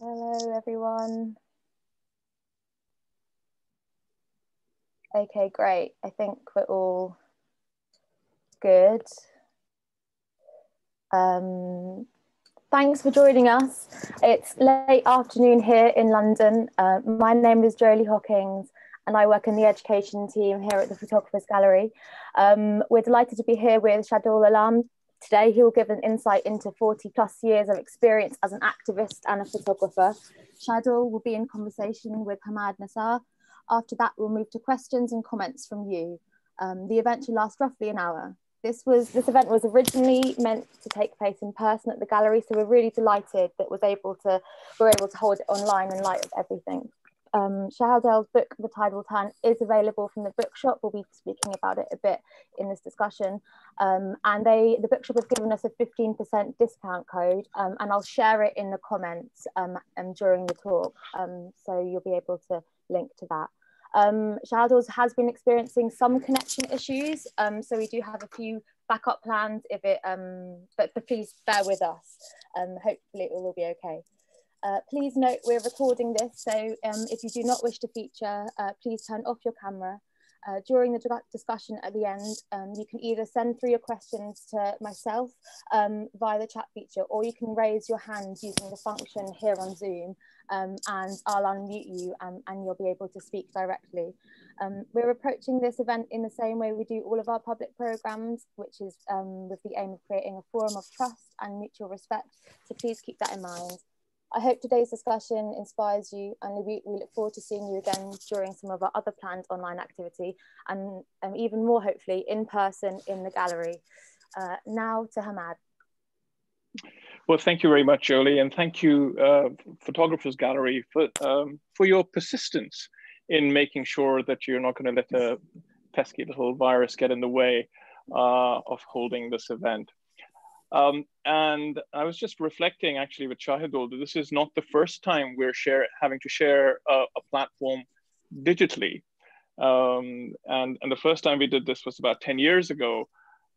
Hello, everyone. Okay, great. I think we're all good. Um, thanks for joining us. It's late afternoon here in London. Uh, my name is Jolie Hawkins and I work in the education team here at the Photographers Gallery. Um, we're delighted to be here with Shahidul Alam. Today, he will give an insight into 40 plus years of experience as an activist and a photographer. Shahidul will be in conversation with Hammad Nasar. After that, we'll move to questions and comments from you. Um, the event will last roughly an hour. This was this event was originally meant to take place in person at the gallery, so we're really delighted that was able to we're able to hold it online in light of everything um, Shahidul's book, The Tide Will Turn, is available from the bookshop. We'll be speaking about it a bit in this discussion. Um, and they, the bookshop has given us a 15% discount code, um, and I'll share it in the comments um, um, during the talk. Um, so you'll be able to link to that. Um, has been experiencing some connection issues, so we do have a few backup plans if it, but, but please bear with us. hopefully it will all be okay. Uh, please note we're recording this, so um, if you do not wish to feature, uh, please turn off your camera. Uh, during the discussion at the end, um, you can either send through your questions to myself um, via the chat feature, or you can raise your hand using the function here on Zoom, um, and I'll unmute you um, and you'll be able to speak directly. Um, we're approaching this event in the same way we do all of our public programs, which is um, with the aim of creating a forum of trust and mutual respect, so please keep that in mind. I hope today's discussion inspires you and we, we, look forward to seeing you again during some of our other planned online activity and um, even more hopefully in person in the gallery. Uh, now to Hammad. Well, thank you very much, Jolie, and thank you, uh, Photographers Gallery, for, um, for your persistence in making sure that you're not going to let a pesky little virus get in the way uh, of holding this event. Um, and I was just reflecting actually with Shahidul that this is not the first time we're share, having to share a, a platform digitally. Um, and, and the first time we did this was about 10 years ago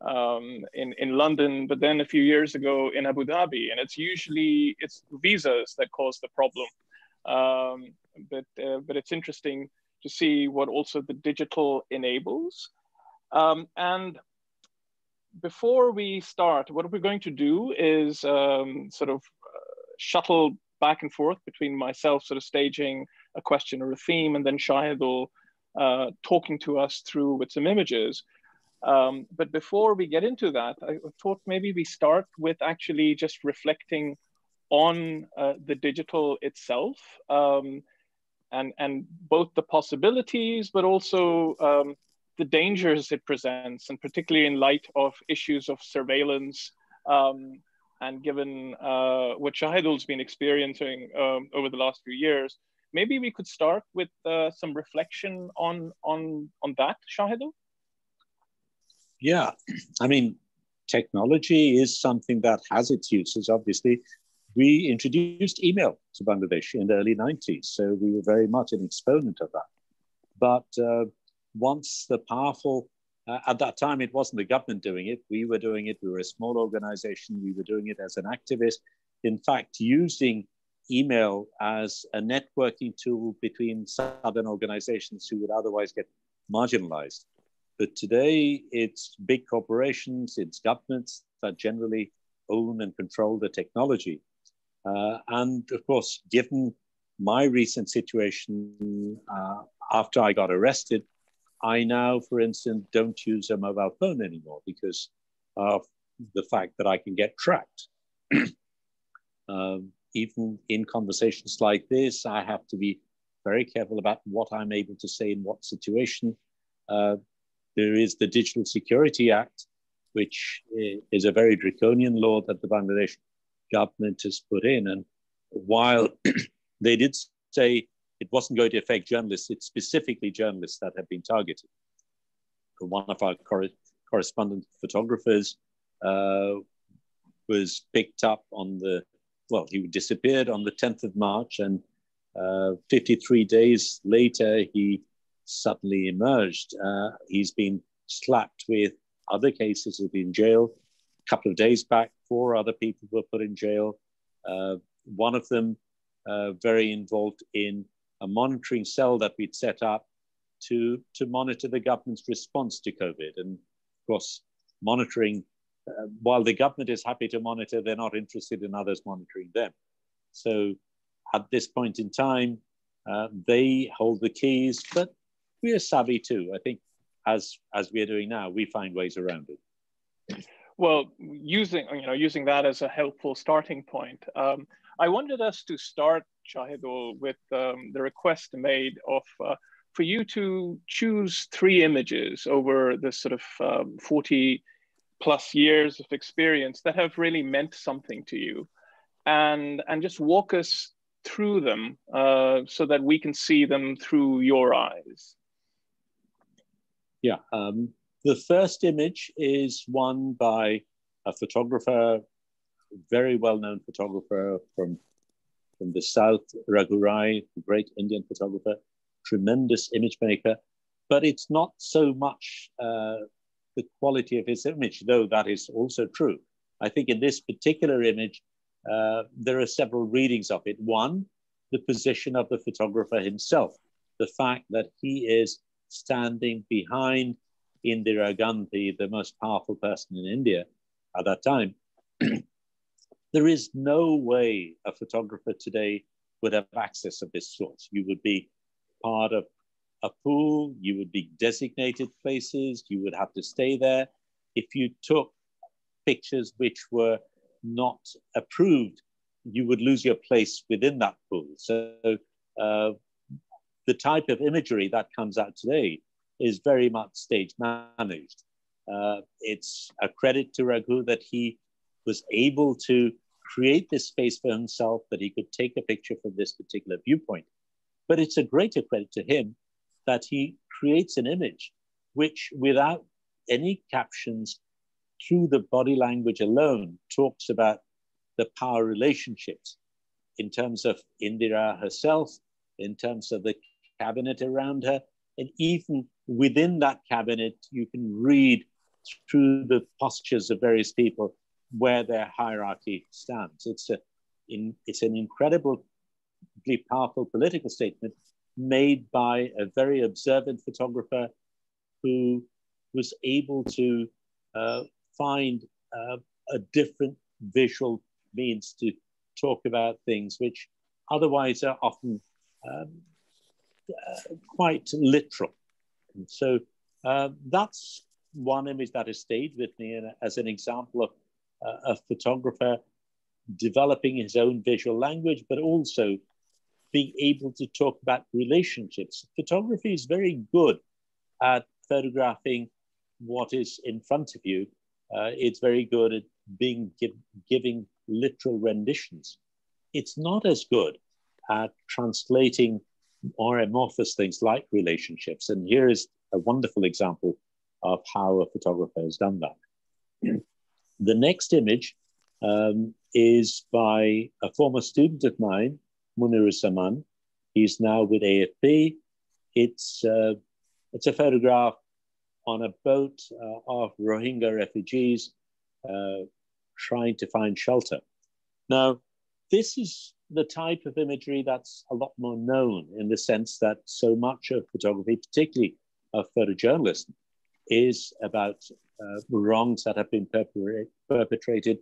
um, in, in London, but then a few years ago in Abu Dhabi. And it's usually, it's visas that cause the problem. Um, but, uh, but it's interesting to see what also the digital enables. Um, and before we start, what we're going to do is um, sort of uh, shuttle back and forth between myself sort of staging a question or a theme and then Shahidul uh, talking to us through with some images. Um, but before we get into that, I thought maybe we start with actually just reflecting on uh, the digital itself um, and, and both the possibilities, but also um, the dangers it presents, and particularly in light of issues of surveillance, um, and given uh, what Shahidul's been experiencing um, over the last few years, maybe we could start with uh, some reflection on on on that, Shahidul. Yeah, I mean, technology is something that has its uses. Obviously, we introduced email to Bangladesh in the early 90s, so we were very much an exponent of that. But uh, once the powerful, uh, at that time, it wasn't the government doing it. We were doing it. We were a small organization. We were doing it as an activist. In fact, using email as a networking tool between southern organizations who would otherwise get marginalized. But today, it's big corporations, it's governments that generally own and control the technology. Uh, and of course, given my recent situation uh, after I got arrested, I now, for instance, don't use a mobile phone anymore because of the fact that I can get tracked. um, even in conversations like this, I have to be very careful about what I'm able to say in what situation. Uh, there is the Digital Security Act, which is a very draconian law that the Bangladesh government has put in. And while they did say it wasn't going to affect journalists, it's specifically journalists that have been targeted. One of our cor- correspondent photographers uh, was picked up on the, well, he disappeared on the 10th of March, and uh, 53 days later, he suddenly emerged. Uh, he's been slapped with other cases of in jail. A couple of days back, four other people were put in jail. Uh, one of them uh, very involved in a monitoring cell that we'd set up to, to monitor the government's response to COVID. And of course, monitoring, uh, while the government is happy to monitor, they're not interested in others monitoring them. So at this point in time, uh, they hold the keys, but we are savvy too. I think as, as we are doing now, we find ways around it. Well, using, you know, using that as a helpful starting point, um, I wanted us to start, Shahidul, with um, the request made of uh, for you to choose three images over the sort of um, 40 plus years of experience that have really meant something to you. And and just walk us through them uh, so that we can see them through your eyes. Yeah um, the first image is one by a photographer very well-known photographer from from the south raghu rai great indian photographer tremendous image maker, but it's not so much uh, the quality of his image, though that is also true. I think in this particular image, uh, there are several readings of it. One, the position of the photographer himself, the fact that he is standing behind Indira Gandhi, the most powerful person in India at that time. there is no way a photographer today would have access of this sort. You would be part of a pool, you would be designated places, you would have to stay there. If you took pictures which were not approved, you would lose your place within that pool. So uh, the type of imagery that comes out today is very much stage managed. Uh, it's a credit to Raghu that he was able to create this space for himself, that he could take a picture from this particular viewpoint. But it's a greater credit to him that he creates an image which, without any captions, through the body language alone, talks about the power relationships in terms of Indira herself, in terms of the cabinet around her, and even within that cabinet, you can read through the postures of various people where their hierarchy stands. It's a, in, it's an incredibly powerful political statement made by a very observant photographer who was able to uh, find uh, a different visual means to talk about things which otherwise are often um, uh, quite literal. And so uh, that's one image that has stayed with me as an example of a photographer developing his own visual language, but also being able to talk about relationships. Photography is very good at photographing what is in front of you. Uh, it's very good at being give, giving literal renditions. It's not as good at translating more amorphous things like relationships. And here is a wonderful example of how a photographer has done that. The next image um, is by a former student of mine Munir Zaman. He's now with AFP. It's, uh, it's a photograph on a boat uh, of Rohingya refugees uh, trying to find shelter. Now, this is the type of imagery that's a lot more known in the sense that so much of photography, particularly of photojournalism, is about uh, wrongs that have been perpetrated,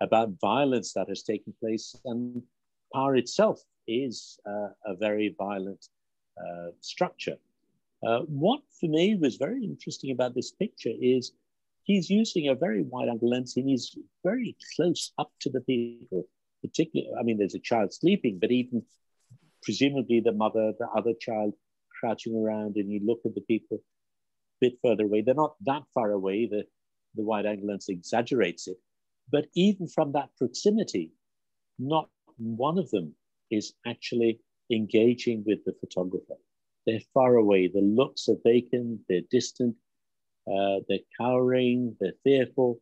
about violence that has taken place, and power itself is uh, a very violent uh, structure. Uh, what for me was very interesting about this picture is he's using a very wide angle lens and he's very close up to the people, particularly, I mean, there's a child sleeping, but even presumably the mother, the other child crouching around and you look at the people bit further away. They're not that far away. The, the wide angle lens exaggerates it. But even from that proximity, not one of them is actually engaging with the photographer. They're far away. The looks are vacant, they're distant, uh, they're cowering, they're fearful.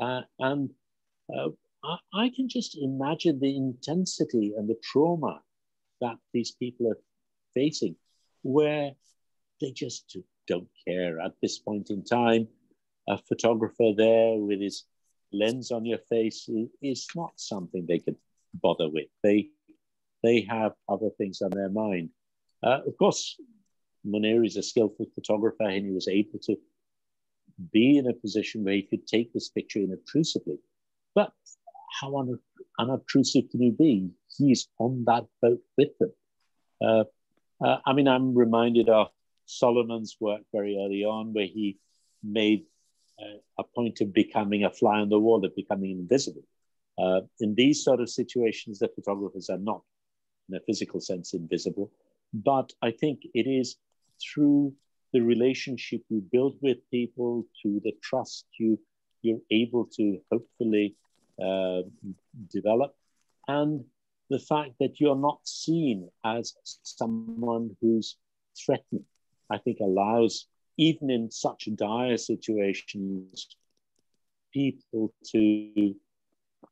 Uh, and uh, I, I, can just imagine the intensity and the trauma that these people are facing, where they just don't care at this point in time. A photographer there with his lens on your face is not something they could bother with. They they have other things on their mind. Uh, of course, Munir is a skillful photographer and he was able to be in a position where he could take this picture inobtrusively. But how unobtrusive can you be? He's on that boat with them. Uh, uh, I mean, I'm reminded of Salomon's work very early on, where he made uh, a point of becoming a fly on the wall, of becoming invisible. Uh, in these sort of situations, the photographers are not, in a physical sense, invisible. But I think it is through the relationship you build with people, to the trust you you're able to hopefully uh, develop, and the fact that you're not seen as someone who's threatening, I think allows, even in such dire situations, people to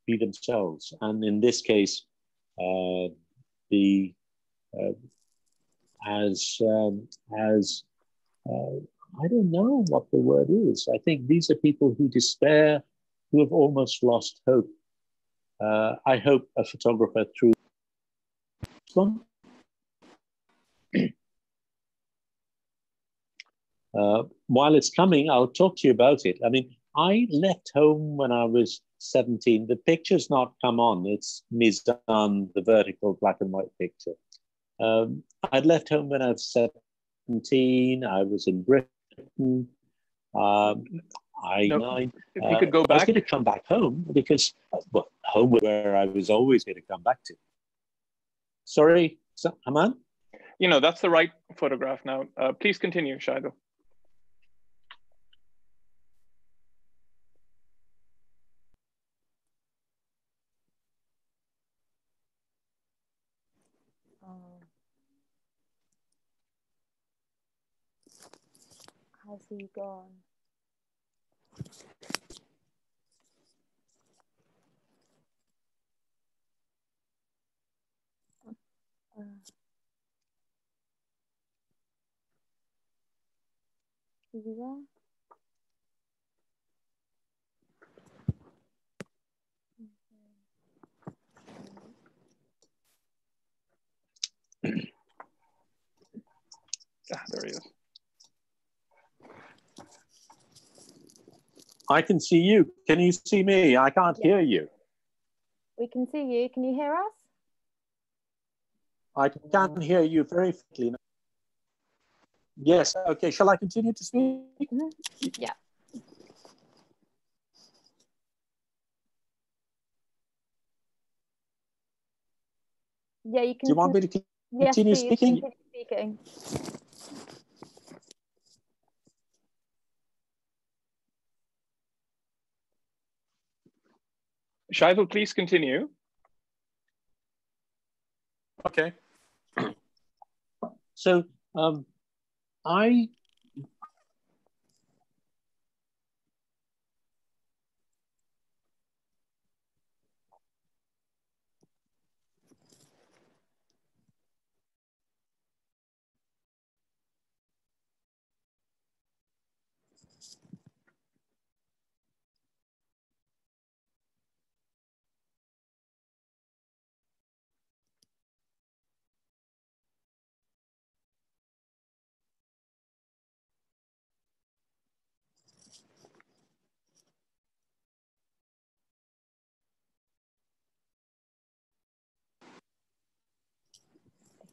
be themselves. And in this case, uh, the uh, as um, as uh, I don't know what the word is. I think these are people who despair, who have almost lost hope. Uh, I hope a photographer through uh, while it's coming, I'll talk to you about it. I mean, I left home when I was 17. The picture's not come on. It's mise-en, the vertical black and white picture. Um, I'd left home when I was 17. I was in Britain. Um, I no, nine. If you could go uh, back. I was going to come back home because well, home where I was always going to come back to. Sorry, Aman? You know, that's the right photograph now. Uh, please continue, Shahidul. He gone? Uh, is he there? Ah, there he is. I can see you. Can you see me? I can't Yeah. hear you. We can see you. Can you hear us? I can mm. hear you very faintly. Yes. Okay. Shall I continue to speak? Mm-hmm. Yeah. Yeah, you can. Do you want me to yes, continue please, speaking? Continue speaking. Shahidul, please continue. Okay. So um, I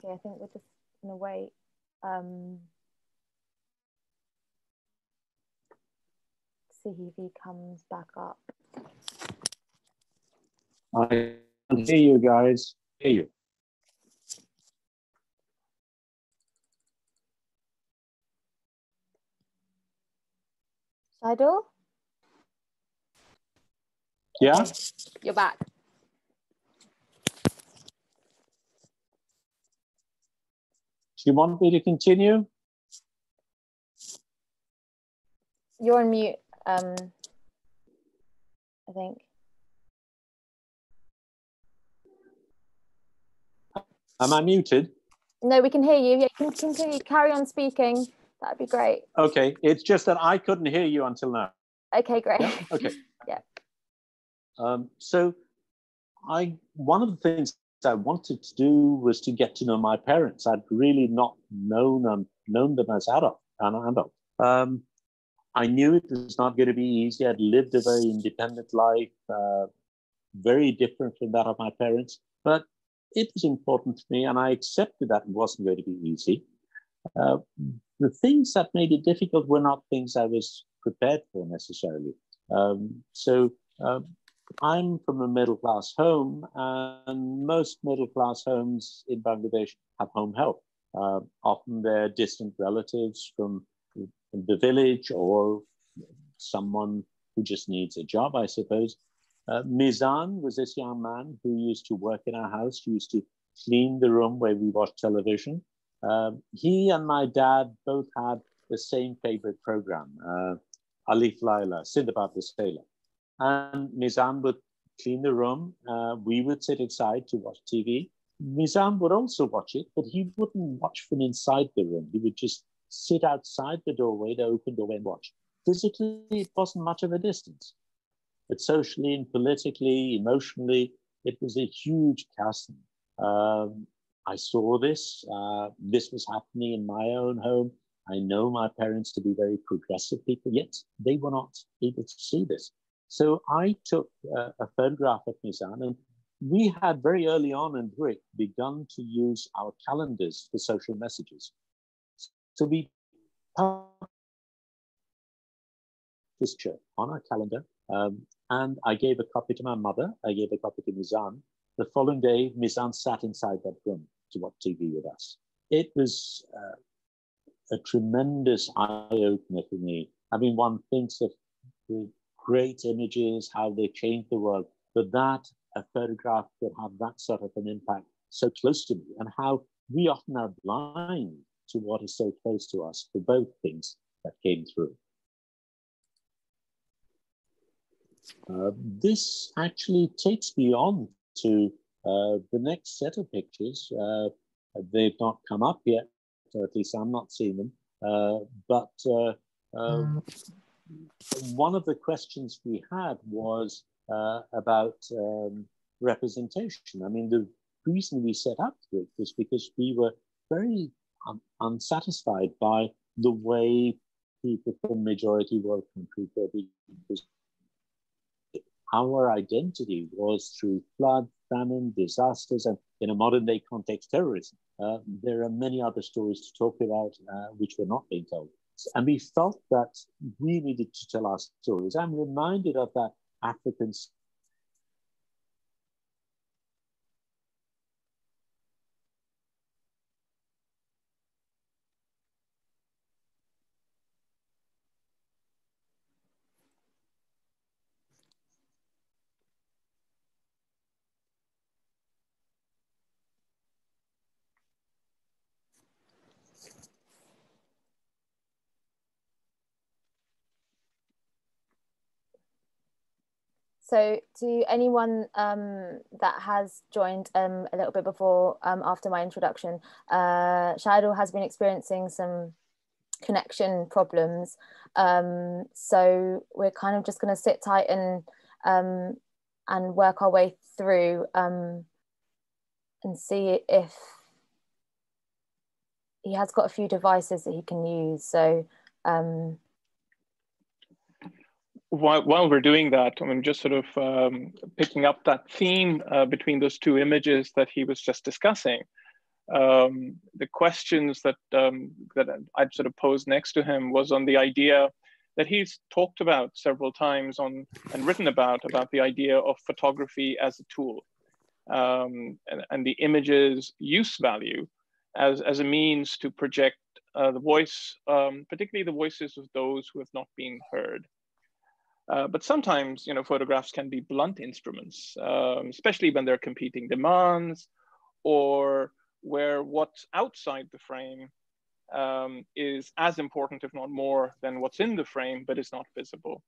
Okay, I think we're just gonna wait. Um, see if he comes back up. I can hear you guys. Hear you. Shidul, Yeah. you're back. You want me to continue? You're on mute. Um, I think. Am I muted? No, we can hear you. Yeah, you can continue. Carry on speaking. That'd be great. Okay. It's just that I couldn't hear you until now. Okay, great. Yeah. Okay. Yeah. Um, so, I one of the things I wanted to do was to get to know my parents. I'd really not known them, known them as adult, an adult. Um, I knew it was not going to be easy. I'd lived a very independent life, uh, very different from that of my parents, but it was important to me, and I accepted that it wasn't going to be easy. Uh, the things that made it difficult were not things I was prepared for necessarily. Um, so uh, I'm from a middle class home, and most middle class homes in Bangladesh have home help. Uh, often they're distant relatives from, the village or someone who just needs a job, I suppose. Uh, Mizan was this young man who used to work in our house, used to clean the room where we watched television. Um, he and my dad both had the same favorite program, uh, Alif Laila, Sindbad the Sailor. And Mizan would clean the room. Uh, we would sit inside to watch TV. Mizan would also watch it, but he wouldn't watch from inside the room. He would just sit outside the doorway, the open doorway, and watch. Physically, it wasn't much of a distance, but socially and politically, emotionally, it was a huge chasm. Um, I saw this. Uh, this was happening in my own home. I know my parents to be very progressive people, yet they were not able to see this. So I took uh, a photograph of Mizan, and we had very early on in Drik begun to use our calendars for social messages. So we this picture on our calendar, um, and I gave a copy to my mother. I gave a copy to Mizan. The following day, Mizan sat inside that room to watch TV with us. It was uh, a tremendous eye opener for me. I mean, one thinks of the great images, how they change the world, but that a photograph could have that sort of an impact so close to me, and how we often are blind to what is so close to us for both things that came through. Uh, this actually takes me on to uh, the next set of pictures. Uh, they've not come up yet, or at least I'm not seeing them. Uh, but uh, um, one of the questions we had was uh, about um, representation. I mean, the reason we set up it was because we were very un unsatisfied by the way people from majority world countries were being our identity was through flood, famine, disasters, and in a modern day context, terrorism. Uh, there are many other stories to talk about uh, which were not being told. And we felt that we needed to tell our stories. I'm reminded of that African So, to anyone um, that has joined um, a little bit before, um, after my introduction, uh, has been experiencing some connection problems. Um, so we're kind of just going to sit tight and um, and work our way through um, and see if he has got a few devices that he can use. So um, while, while we're doing that, I mean, just sort of um, picking up that theme uh, between those two images that he was just discussing, um, the questions that um, that I'd sort of posed next to him was on the idea that he's talked about several times on and written about about the idea of photography as a tool um, and, and, the image's use value as, as a means to project uh, the voice, um, particularly the voices of those who have not been heard. Uh, but sometimes, you know, photographs can be blunt instruments, um, especially when they're competing demands or where what's outside the frame um, is as important, if not more, than what's in the frame, but is not visible.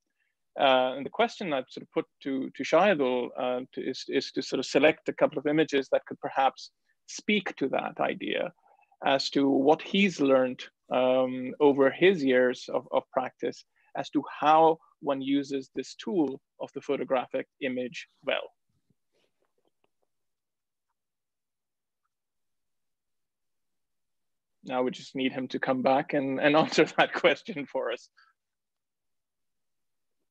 Uh, and the question I've sort of put to, to Shahidul uh, to, is, is to sort of select a couple of images that could perhaps speak to that idea as to what he's learned um, over his years of, of practice as to how one uses this tool of the photographic image well. Now we just need him to come back and, and answer that question for us.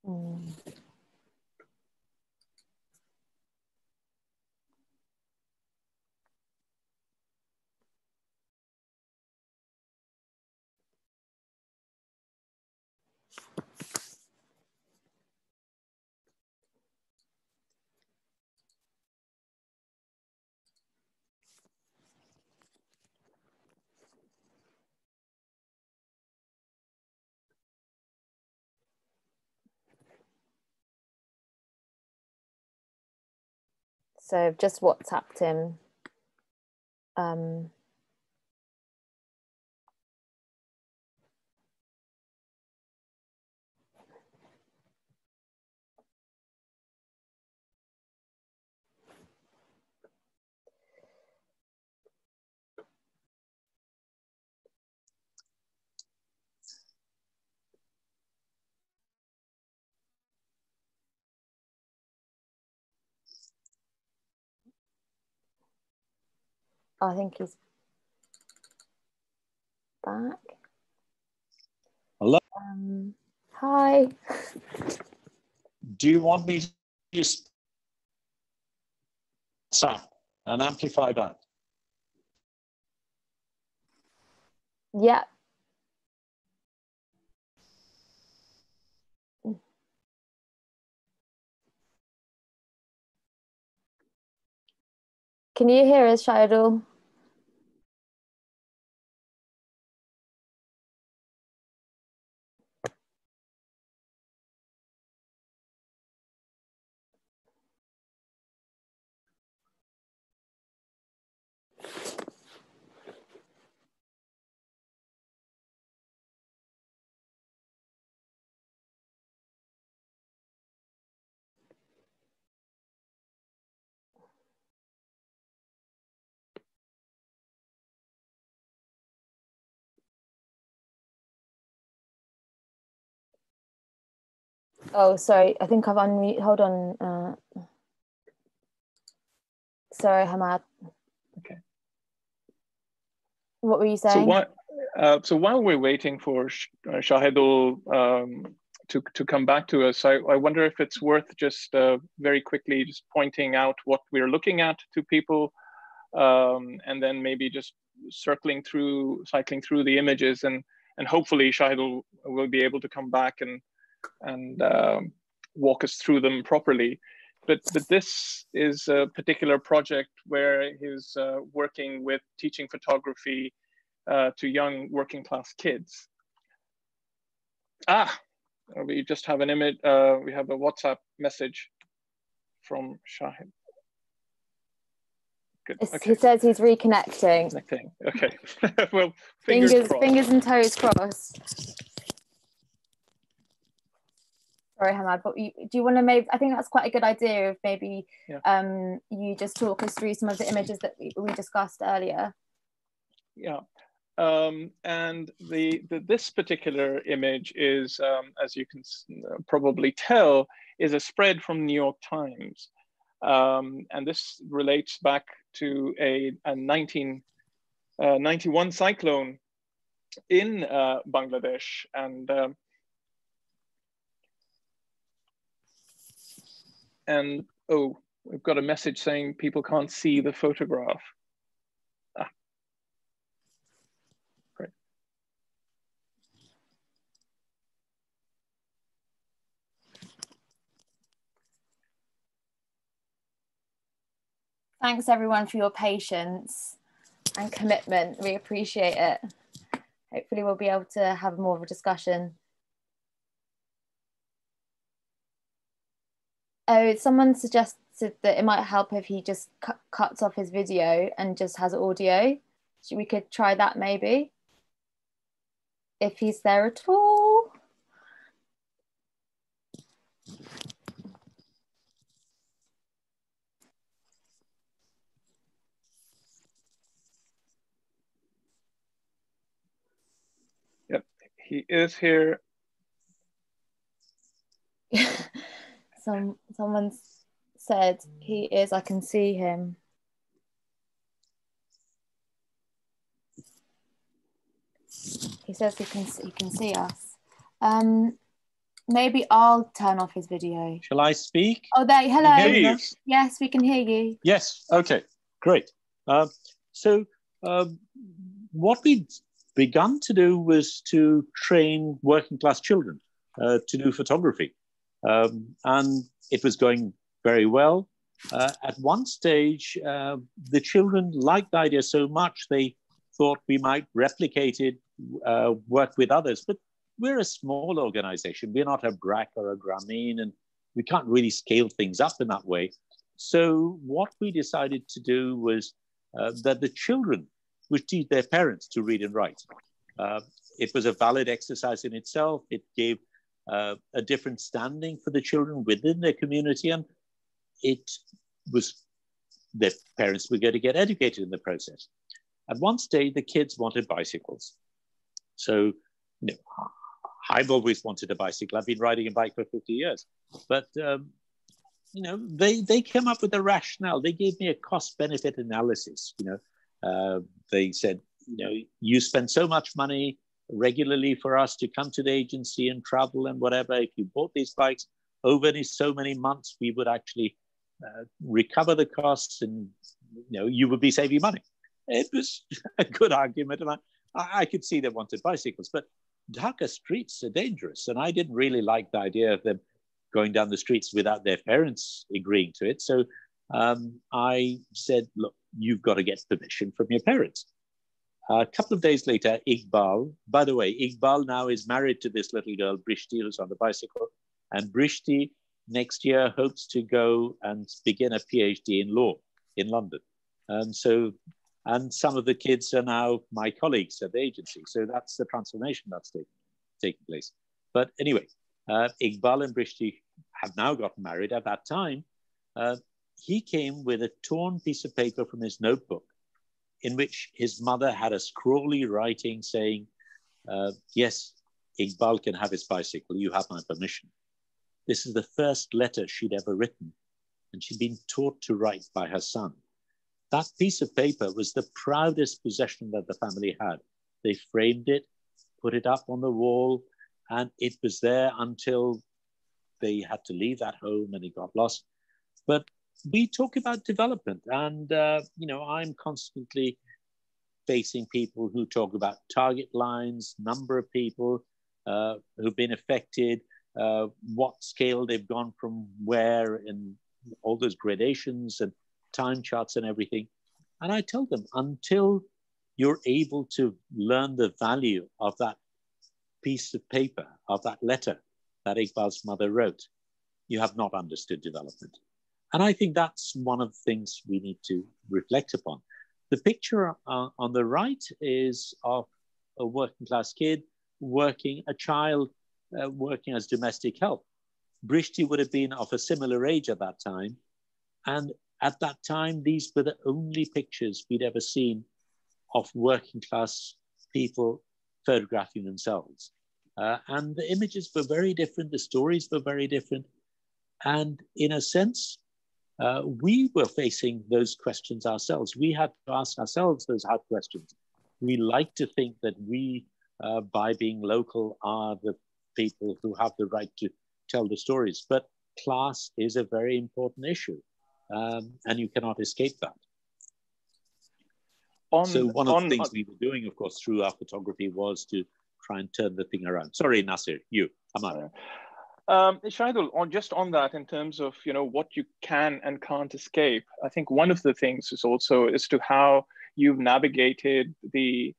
Mm. So I've just WhatsApped him. Um, I think he's back. Hello. Um, hi. Do you want me to use and amplify that? Yeah. Can you hear us, Shahidul? Oh, sorry. I think I've unmuted. Hold on. Uh, sorry, Hammad. Okay. What were you saying? So, what, uh, so while we're waiting for Sh- uh, Shahidul um, to, to come back to us, I, I wonder if it's worth just uh, very quickly just pointing out what we're looking at to people um, and then maybe just circling through, cycling through the images and, and hopefully Shahidul will be able to come back and and um, walk us through them properly. But, but this is a particular project where he's uh, working with teaching photography uh, to young working class kids. Ah, we just have an image, uh, we have a WhatsApp message from Shahid. Good. Okay. He says he's reconnecting. Reconnecting. Okay. well, fingers, fingers, fingers and toes crossed. Sorry, Hammad, but you, do you want to maybe? I think that's quite a good idea of maybe yeah. um, you just talk us through some of the images that we, we discussed earlier. Yeah, um, and the, the, this particular image is, um, as you can probably tell, is a spread from New York Times, um, and this relates back to a, a 1991 uh, cyclone in uh, Bangladesh, and and oh, we've got a message saying people can't see the photograph. Ah. Great. Thanks everyone for your patience and commitment. We appreciate it. Hopefully we'll be able to have more of a discussion. Oh, someone suggested that it might help if he just cu- cuts off his video and just has audio. We could try that maybe. If he's there at all. Yep, he is here. Some someone said he is. I can see him. He says he can he can see us. Um, maybe I'll turn off his video. Shall I speak? Oh, there. Hello. Please. Yes, we can hear you. Yes. Okay. Great. Uh, so um, what we'd begun to do was to train working class children uh, to do photography, um, and it was going very well. Uh, at one stage, uh, the children liked the idea so much they thought we might replicate it, uh, work with others. But we're a small organization. We're not a BRAC or a Grameen, and we can't really scale things up in that way. So, what we decided to do was uh, that the children would teach their parents to read and write. Uh, it was a valid exercise in itself. It gave uh, a different standing for the children within their community, and it was their parents were going to get educated in the process. At one stage, the kids wanted bicycles. So, you know, I've always wanted a bicycle. I've been riding a bike for 50 years. But, um, you know, they, they came up with a rationale. They gave me a cost benefit analysis. You know, uh, they said, you know, you spend so much money regularly for us to come to the agency and travel and whatever. If you bought these bikes over so many months, we would actually uh, recover the costs and, you know, you would be saving money. It was a good argument. And I, I could see they wanted bicycles, but Dhaka streets are dangerous. And I didn't really like the idea of them going down the streets without their parents agreeing to it. So um, I said, look, you've got to get permission from your parents. A couple of days later, Iqbal, by the way, Iqbal now is married to this little girl, Brishti, who's on the bicycle. And Brishti next year hopes to go and begin a PhD in law in London. And so and some of the kids are now my colleagues at the agency. So that's the transformation that's taking, taking place. But anyway, uh, Iqbal and Brishti have now gotten married. At that time, uh, he came with a torn piece of paper from his notebook in which his mother had a scrawly writing saying, uh, Yes, Iqbal can have his bicycle. You have my permission. This is the first letter she'd ever written, and she'd been taught to write by her son that piece of paper was the proudest possession that the family had. They framed it, put it up on the wall, and it was there until they had to leave that home and it got lost. But we talk about development, and uh, you know, I'm constantly facing people who talk about target lines, number of people uh, who've been affected, uh, what scale they've gone from where, and all those gradations and time charts and everything. And I tell them until you're able to learn the value of that piece of paper, of that letter that Iqbal's mother wrote, you have not understood development. And I think that's one of the things we need to reflect upon. The picture uh, on the right is of a working class kid working, a child uh, working as domestic help. Brishti would have been of a similar age at that time. And at that time, these were the only pictures we'd ever seen of working class people photographing themselves. Uh, and the images were very different, the stories were very different. And in a sense, uh, we were facing those questions ourselves. We had to ask ourselves those hard questions. We like to think that we, uh, by being local, are the people who have the right to tell the stories. But class is a very important issue um, and you cannot escape that. On, so one of on, the things on, we were doing, of course, through our photography was to try and turn the thing around. Sorry, Nasir, you, Amar. Um, Shahidul, on just on that, in terms of you know what you can and can't escape, I think one of the things is also as to how you've navigated the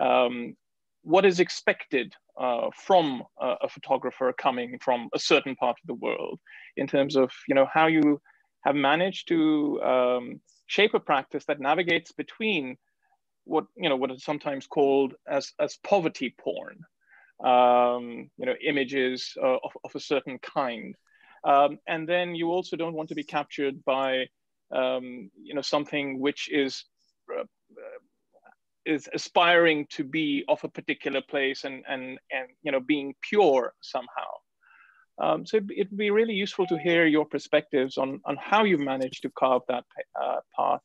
um, what is expected uh, from a, a, photographer coming from a certain part of the world, in terms of you know how you have managed to um, shape a practice that navigates between what you know what is sometimes called as as poverty porn, um, you know, images uh, of, of a certain kind, um, and then you also don't want to be captured by um, you know something which is uh, is aspiring to be of a particular place and and and you know being pure somehow. Um, so it would be really useful to hear your perspectives on, on how you managed to carve that uh, path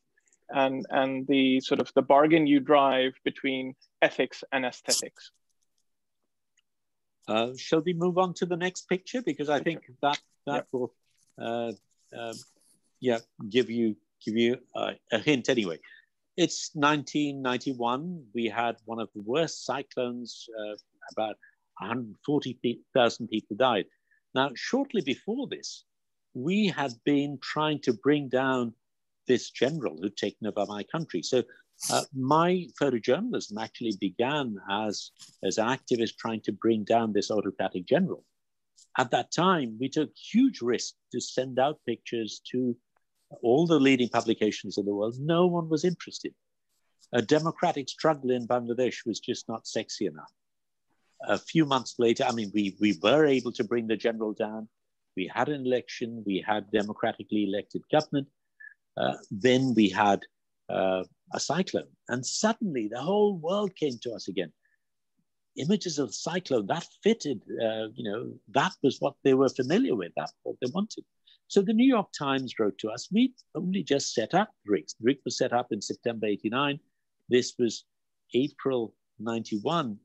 and, and the sort of the bargain you drive between ethics and aesthetics. Uh, shall we move on to the next picture? Because I think that that yep. will, uh, uh, yeah, give you give you a hint anyway. It's 1991. We had one of the worst cyclones. Uh, about 140,000 people died. Now, shortly before this, we had been trying to bring down this general who'd taken over my country. So uh, my photojournalism actually began as, as an activist trying to bring down this autocratic general. At that time, we took huge risks to send out pictures to all the leading publications in the world. No one was interested. A democratic struggle in Bangladesh was just not sexy enough. A few months later, I mean, we, we were able to bring the general down. We had an election, we had democratically elected government. Uh, then we had uh, a cyclone, and suddenly the whole world came to us again. Images of cyclone that fitted, uh, you know, that was what they were familiar with. That's what they wanted. So the New York Times wrote to us. We only just set up RICS. Drik was set up in September 89. This was April 91.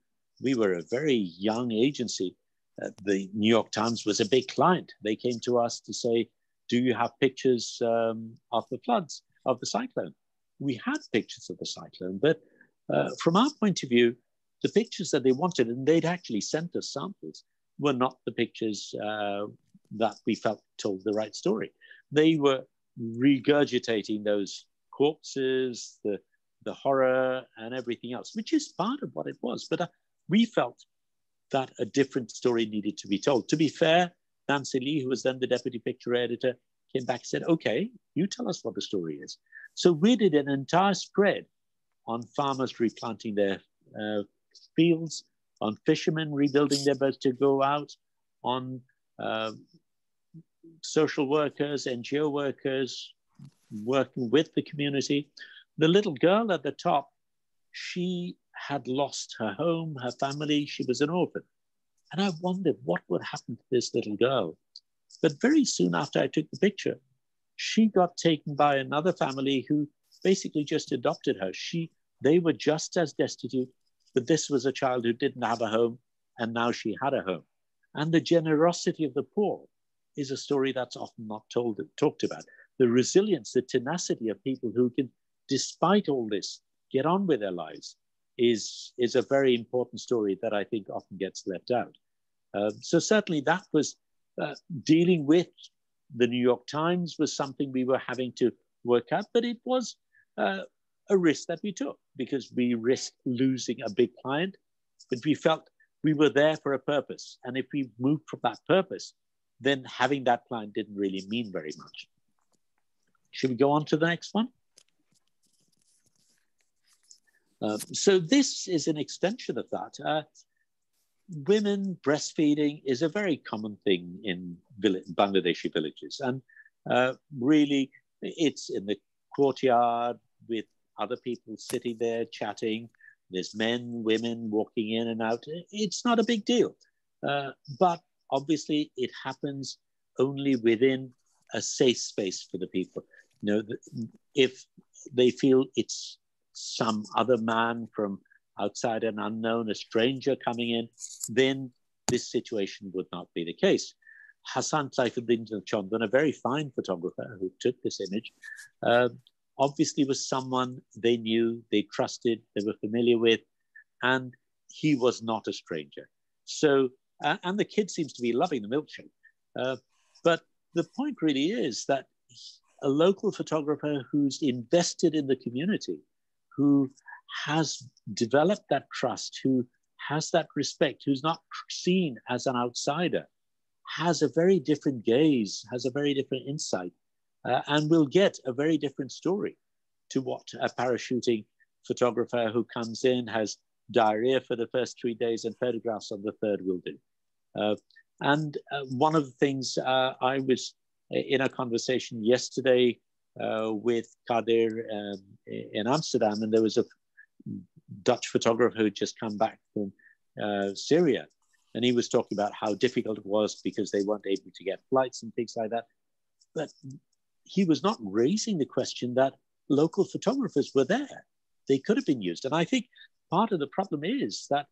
We were a very young agency. Uh, the New York Times was a big client. They came to us to say, Do you have pictures um, of the floods, of the cyclone? We had pictures of the cyclone, but uh, from our point of view, the pictures that they wanted, and they'd actually sent us samples, were not the pictures uh, that we felt told the right story. They were regurgitating those corpses, the, the horror, and everything else, which is part of what it was. But uh, we felt that a different story needed to be told. To be fair, Nancy Lee, who was then the deputy picture editor, came back and said, okay, you tell us what the story is. So we did an entire spread on farmers replanting their uh, fields, on fishermen rebuilding their boats to go out, on uh, social workers, NGO workers working with the community. The little girl at the top, she had lost her home, her family, she was an orphan. And I wondered what would happen to this little girl. But very soon after I took the picture, she got taken by another family who basically just adopted her. She, they were just as destitute, but this was a child who didn't have a home, and now she had a home. And the generosity of the poor is a story that's often not told, talked about. The resilience, the tenacity of people who can, despite all this, get on with their lives is, is a very important story that I think often gets left out. Um, so certainly that was uh, dealing with the New York Times was something we were having to work out, but it was uh, a risk that we took because we risked losing a big client, but we felt we were there for a purpose. And if we moved from that purpose, then having that client didn't really mean very much. Should we go on to the next one? Uh, so this is an extension of that. Uh, women breastfeeding is a very common thing in Bangladeshi villages. And uh, really, it's in the courtyard with other people sitting there chatting. There's men, women walking in and out. It's not a big deal. Uh, but obviously, it happens only within a safe space for the people. You know, if they feel it's some other man from outside an unknown, a stranger coming in, then this situation would not be the case. Hassan Saifuddin Chandan, a very fine photographer who took this image, uh, obviously was someone they knew, they trusted, they were familiar with, and he was not a stranger. So, uh, and the kid seems to be loving the milkshake. Uh, but the point really is that a local photographer who's invested in the community, who has developed that trust, who has that respect, who's not seen as an outsider, has a very different gaze, has a very different insight, uh, and will get a very different story to what a parachuting photographer who comes in, has diarrhea for the first three days and photographs on the third will do. Uh, and uh, one of the things uh, I was in a conversation yesterday with Kadir um, in Amsterdam, and there was a Dutch photographer who had just come back from uh, Syria. And he was talking about how difficult it was because they weren't able to get flights and things like that. But he was not raising the question that local photographers were there. They could have been used. And I think part of the problem is that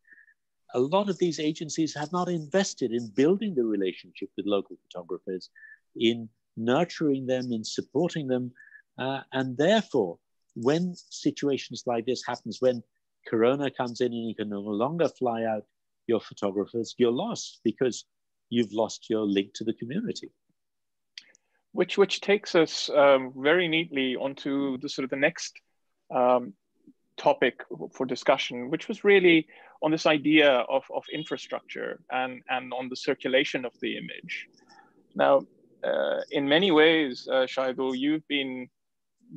a lot of these agencies have not invested in building the relationship with local photographers, in nurturing them, in supporting them. Uh, and therefore, when situations like this happens, when Corona comes in and you can no longer fly out your photographers, you're lost because you've lost your link to the community. Which, which takes us um, very neatly onto the sort of the next um, topic for discussion, which was really on this idea of, of infrastructure and, and on the circulation of the image. Now, uh, in many ways, uh, Shahidul, you've been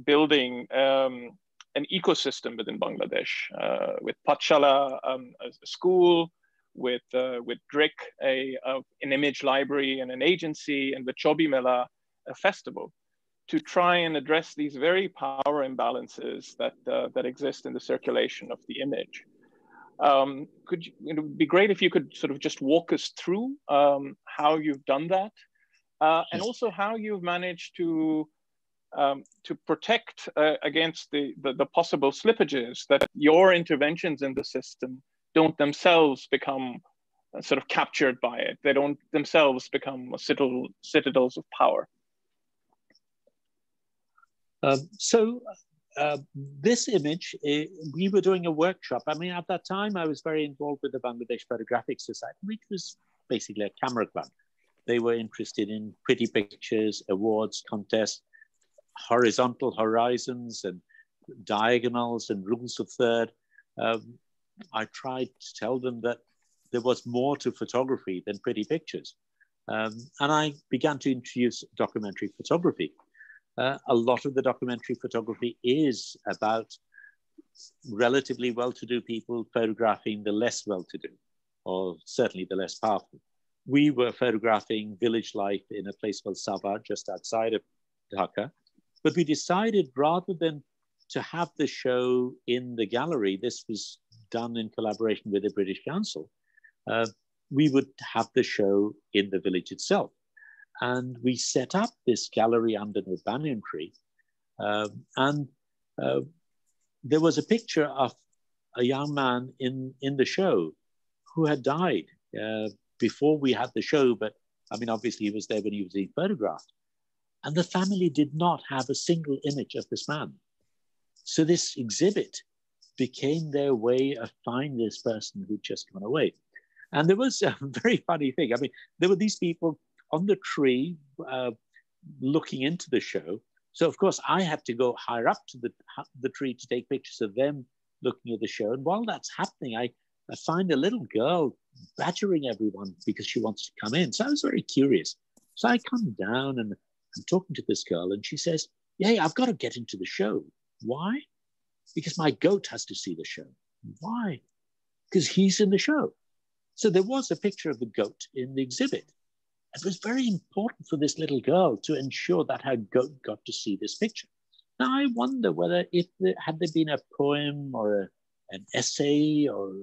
building um, an ecosystem within Bangladesh uh, with Pathshala, um, a, school, with, uh, with Drik, a, a, an image library and an agency, and with Chobi Mela, a festival to try and address these very power imbalances that, uh, that exist in the circulation of the image. Um, could you, it would be great if you could sort of just walk us through um, how you've done that, uh, and also how you've managed to um, to protect uh, against the, the, the possible slippages that your interventions in the system don't themselves become uh, sort of captured by it. They don't themselves become citadel, citadels of power. Um, so uh, this image, uh, we were doing a workshop. I mean, at that time, I was very involved with the Bangladesh Photographic Society, which was basically a camera club. They were interested in pretty pictures, awards, contests, horizontal horizons, and diagonals and rules of third. Um, I tried to tell them that there was more to photography than pretty pictures. Um, and I began to introduce documentary photography uh, a lot of the documentary photography is about relatively well-to-do people photographing the less well-to-do, or certainly the less powerful. We were photographing village life in a place called Savar, just outside of Dhaka. But we decided rather than to have the show in the gallery, this was done in collaboration with the British Council, uh, we would have the show in the village itself. And we set up this gallery under the banyan tree. Um, and uh, there was a picture of a young man in, in the show who had died uh, before we had the show, but I mean, obviously he was there when he was being photographed. And the family did not have a single image of this man. So this exhibit became their way of finding this person who'd just gone away. And there was a very funny thing. I mean, there were these people on the tree uh, looking into the show. So of course I had to go higher up to the, the tree to take pictures of them looking at the show. And while that's happening, I, I find a little girl badgering everyone because she wants to come in. So I was very curious. So I come down and I'm talking to this girl and she says, yeah, I've got to get into the show. Why? Because my goat has to see the show. Why? Because he's in the show. So there was a picture of the goat in the exhibit. And it was very important for this little girl to ensure that her goat got to see this picture. Now I wonder whether if there, had there been a poem or a, an essay or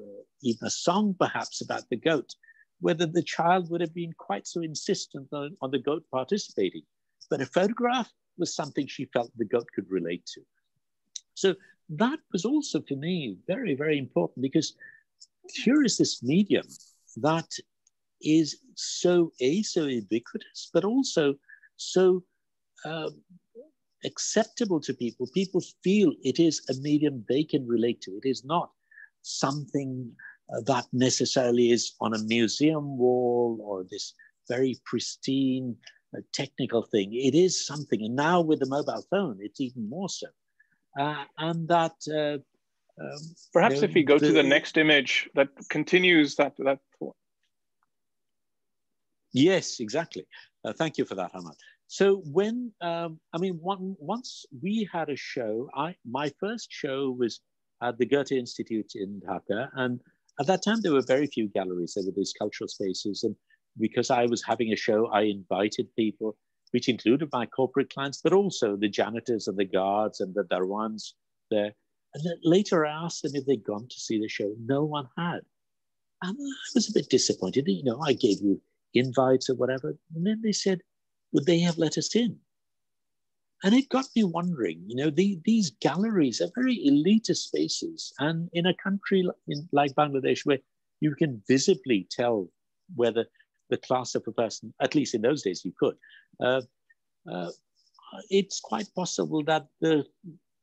even a song perhaps about the goat, whether the child would have been quite so insistent on, on the goat participating. But a photograph was something she felt the goat could relate to. So that was also for me very, very important because here is this medium that is so a so ubiquitous, but also so um, acceptable to people. People feel it is a medium they can relate to. It is not something uh, that necessarily is on a museum wall or this very pristine uh, technical thing. It is something, and now with the mobile phone, it's even more so. Uh, and that uh, um, perhaps if we go the, to the next image that continues that that Yes, exactly. Uh, thank you for that, Hammad. So when um, I mean, one, once we had a show, I my first show was at the Goethe Institute in Dhaka, and at that time there were very few galleries. There were these cultural spaces, and because I was having a show, I invited people, which included my corporate clients, but also the janitors and the guards and the darwans there. And then later I asked them if they'd gone to see the show. No one had. And I was a bit disappointed. You know, I gave you invites or whatever. And then they said, would they have let us in? And it got me wondering, you know, the, these galleries are very elitist spaces. And in a country in, like Bangladesh, where you can visibly tell whether the class of a person, at least in those days, you could. Uh, uh, it's quite possible that the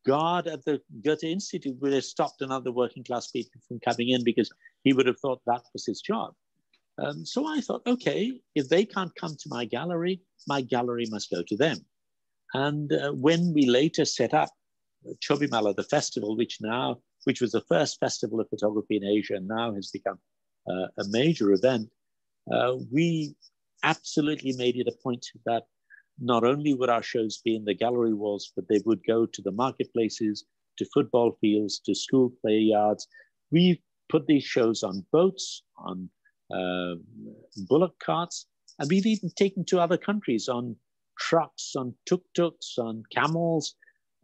guard at the Goethe Institute would have stopped another working class people from coming in because he would have thought that was his job. Um, so I thought, okay, if they can't come to my gallery, my gallery must go to them. And uh, when we later set up Chobi Mela, the festival, which now, which was the first festival of photography in Asia and now has become uh, a major event, uh, we absolutely made it a point that not only would our shows be in the gallery walls, but they would go to the marketplaces, to football fields, to school play yards. We put these shows on boats, on uh, bullock carts, and we've even taken to other countries on trucks, on tuk-tuks, on camels,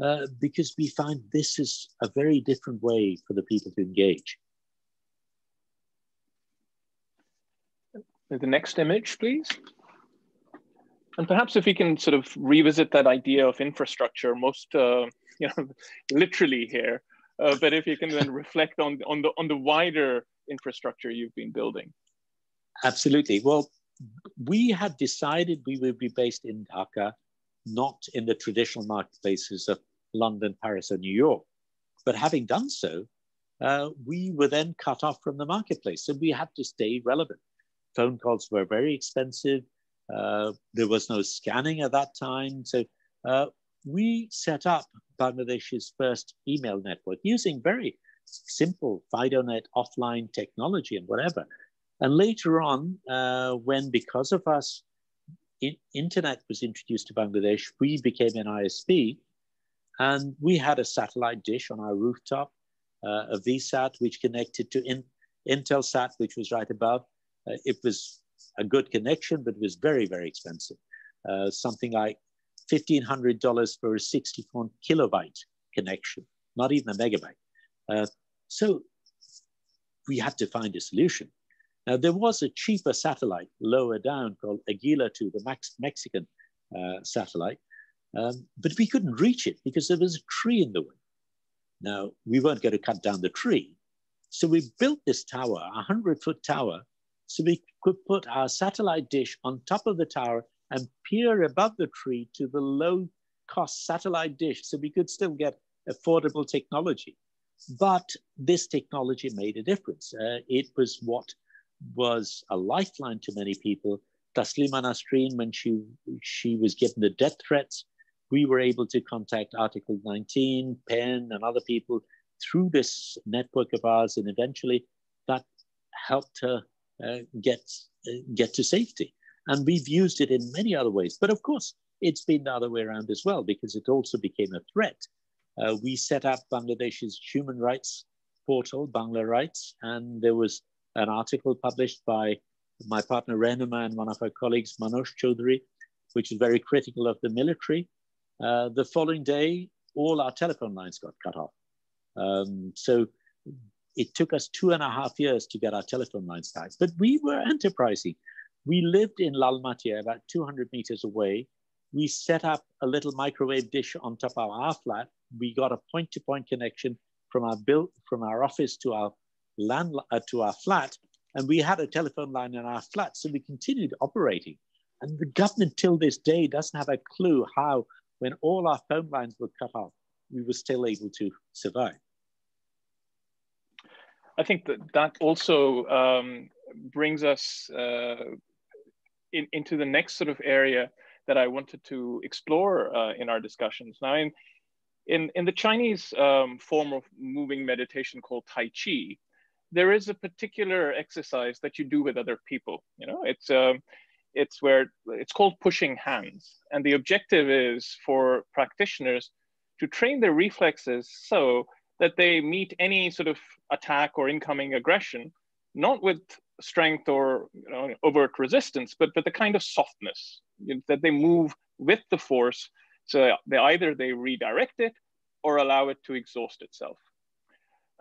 uh, because we find this is a very different way for the people to engage. The next image, please. And perhaps if we can sort of revisit that idea of infrastructure, most uh, you know, literally here, uh, but if you can then reflect on on the on the wider infrastructure you've been building. Absolutely. Well, we had decided we would be based in Dhaka, not in the traditional marketplaces of London, Paris, or New York. But having done so, uh, we were then cut off from the marketplace. So we had to stay relevant. Phone calls were very expensive. Uh, there was no scanning at that time. So uh, we set up Bangladesh's first email network using very simple FidoNet offline technology and whatever. And later on, uh, when because of us, in, internet was introduced to Bangladesh, we became an ISP, and we had a satellite dish on our rooftop, uh, a VSAT which connected to in, Intelsat, which was right above. Uh, it was a good connection, but it was very, very expensive. Uh, something like $1,500 for a 64 kilobyte connection, not even a megabyte. Uh, so we had to find a solution. Now, there was a cheaper satellite lower down called Aguila 2, the Max Mexican uh, satellite, um, but we couldn't reach it because there was a tree in the way. Now, we weren't going to cut down the tree. So we built this tower, a 100 foot tower, so we could put our satellite dish on top of the tower and peer above the tree to the low cost satellite dish so we could still get affordable technology. But this technology made a difference. Uh, it was what was a lifeline to many people. Taslima Nasreen, when she, she was given the death threats, we were able to contact Article 19, PEN, and other people through this network of ours, and eventually that helped her uh, get, uh, get to safety. And we've used it in many other ways. But of course, it's been the other way around as well, because it also became a threat. Uh, we set up Bangladesh's human rights portal, Bangla Rights, and there was an article published by my partner Rehnuma and one of our colleagues, Manoj Chaudhary, which is very critical of the military. Uh, the following day, all our telephone lines got cut off. Um, so it took us two and a half years to get our telephone lines back, but we were enterprising. We lived in Lalmatia, about 200 meters away. We set up a little microwave dish on top of our flat. We got a point-to-point -point connection from our build, from our office to our land uh, to our flat, and we had a telephone line in our flat, so we continued operating. And the government till this day doesn't have a clue how, when all our phone lines were cut off, we were still able to survive. I think that that also um, brings us uh, in, into the next sort of area that I wanted to explore uh, in our discussions. Now, in in, in the Chinese um, form of moving meditation called Tai Chi, there is a particular exercise that you do with other people. You know, it's um, it's where it's called pushing hands, and the objective is for practitioners to train their reflexes so that they meet any sort of attack or incoming aggression, not with strength or you know, overt resistance, but but the kind of softness you know, that they move with the force. So they either they redirect it or allow it to exhaust itself.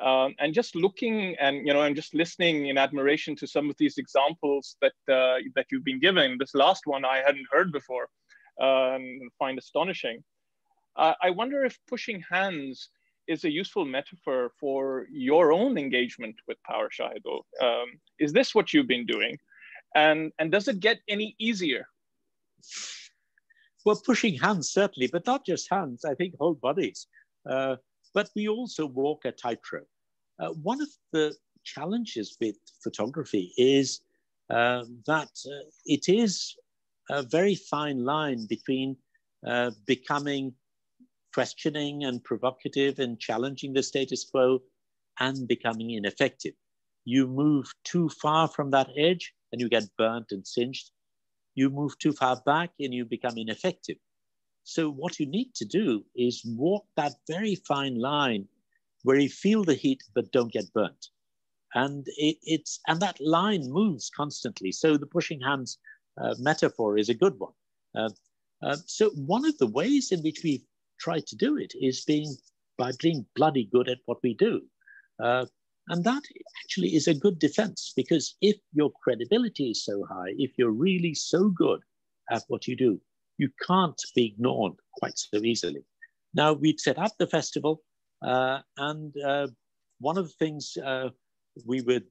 Um, and just looking and you know and just listening in admiration to some of these examples that uh, that you've been given this last one i hadn't heard before and find astonishing uh, i wonder if pushing hands is a useful metaphor for your own engagement with Power Shahidul. Um, is this what you've been doing? And, and does it get any easier? Well, pushing hands, certainly, but not just hands, I think whole bodies. Uh, but we also walk a tightrope. Uh, one of the challenges with photography is uh, that uh, it is a very fine line between uh, becoming questioning and provocative and challenging the status quo and becoming ineffective. You move too far from that edge and you get burnt and singed. You move too far back and you become ineffective. So, what you need to do is walk that very fine line where you feel the heat but don't get burnt. And it, it's and that line moves constantly. So the pushing hands uh, metaphor is a good one. Uh, uh, so one of the ways in which we try to do it is being by being bloody good at what we do. Uh, and that actually is a good defense because if your credibility is so high, if you're really so good at what you do, you can't be ignored quite so easily. Now, we'd set up the festival, uh, and uh, one of the things uh, we were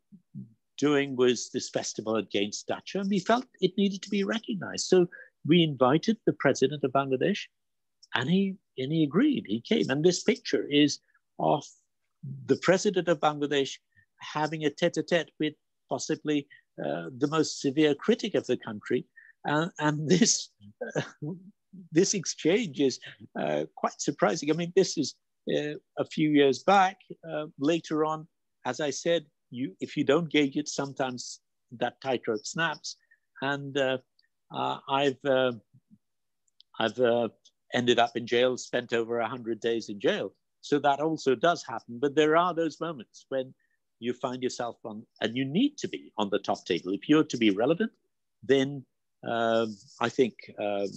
doing was this festival against Dacha, and we felt it needed to be recognized. So we invited the president of Bangladesh, and he and he agreed. He came, and this picture is of the president of Bangladesh having a tete-a-tete with possibly uh, the most severe critic of the country, and, and this uh, this exchange is uh, quite surprising. I mean, this is uh, a few years back. Uh, later on, as I said, you if you don't gauge it, sometimes that tightrope snaps. And uh, I've I've ended up in jail, spent over hundred days in jail. So that also does happen. But there are those moments when you find yourself on, and you need to be on the top table. If you're to be relevant, then um, I think um,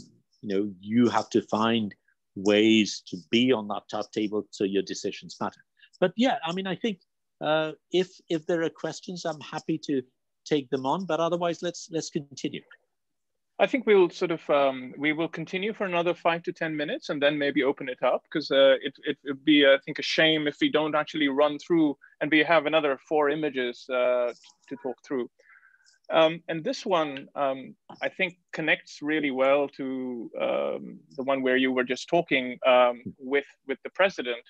you know you have to find ways to be on that top table so your decisions matter. But yeah, I mean, I think uh, if if there are questions, I'm happy to take them on. But otherwise, let's let's continue. I think we'll sort of um, we will continue for another five to ten minutes, and then maybe open it up because uh, it it would be I think a shame if we don't actually run through and we have another four images uh, to talk through. Um, and this one, um, I think, connects really well to um, the one where you were just talking um, with with the president,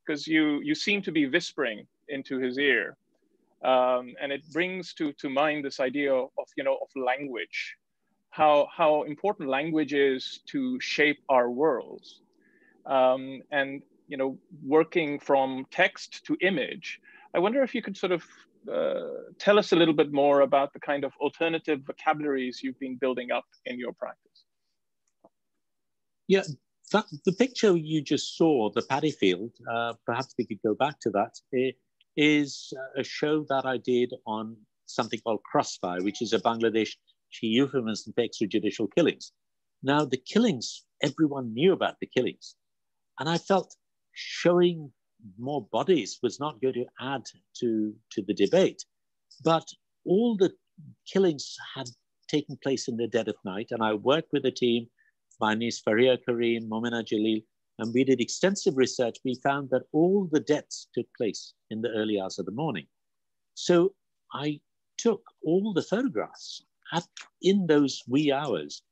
because you you seem to be whispering into his ear. Um, and it brings to, to mind this idea of, you know, of language, how, how important language is to shape our worlds. Um, and, you know, working from text to image, I wonder if you could sort of tell us a little bit more about the kind of alternative vocabularies you've been building up in your practice. Yeah, that, the picture you just saw, the paddy field, uh, perhaps we could go back to that. It, is a show that I did on something called Crossfire, which is a Bangladesh euphemism for extrajudicial killings. Now, the killings, everyone knew about the killings. And I felt showing more bodies was not going to add to, to the debate. But all the killings had taken place in the dead of night. And I worked with a team, my niece Faria Karim, Momina Jalil, and we did extensive research. We found that all the deaths took place in the early hours of the morning. So I took all the photographs at, in those wee hours.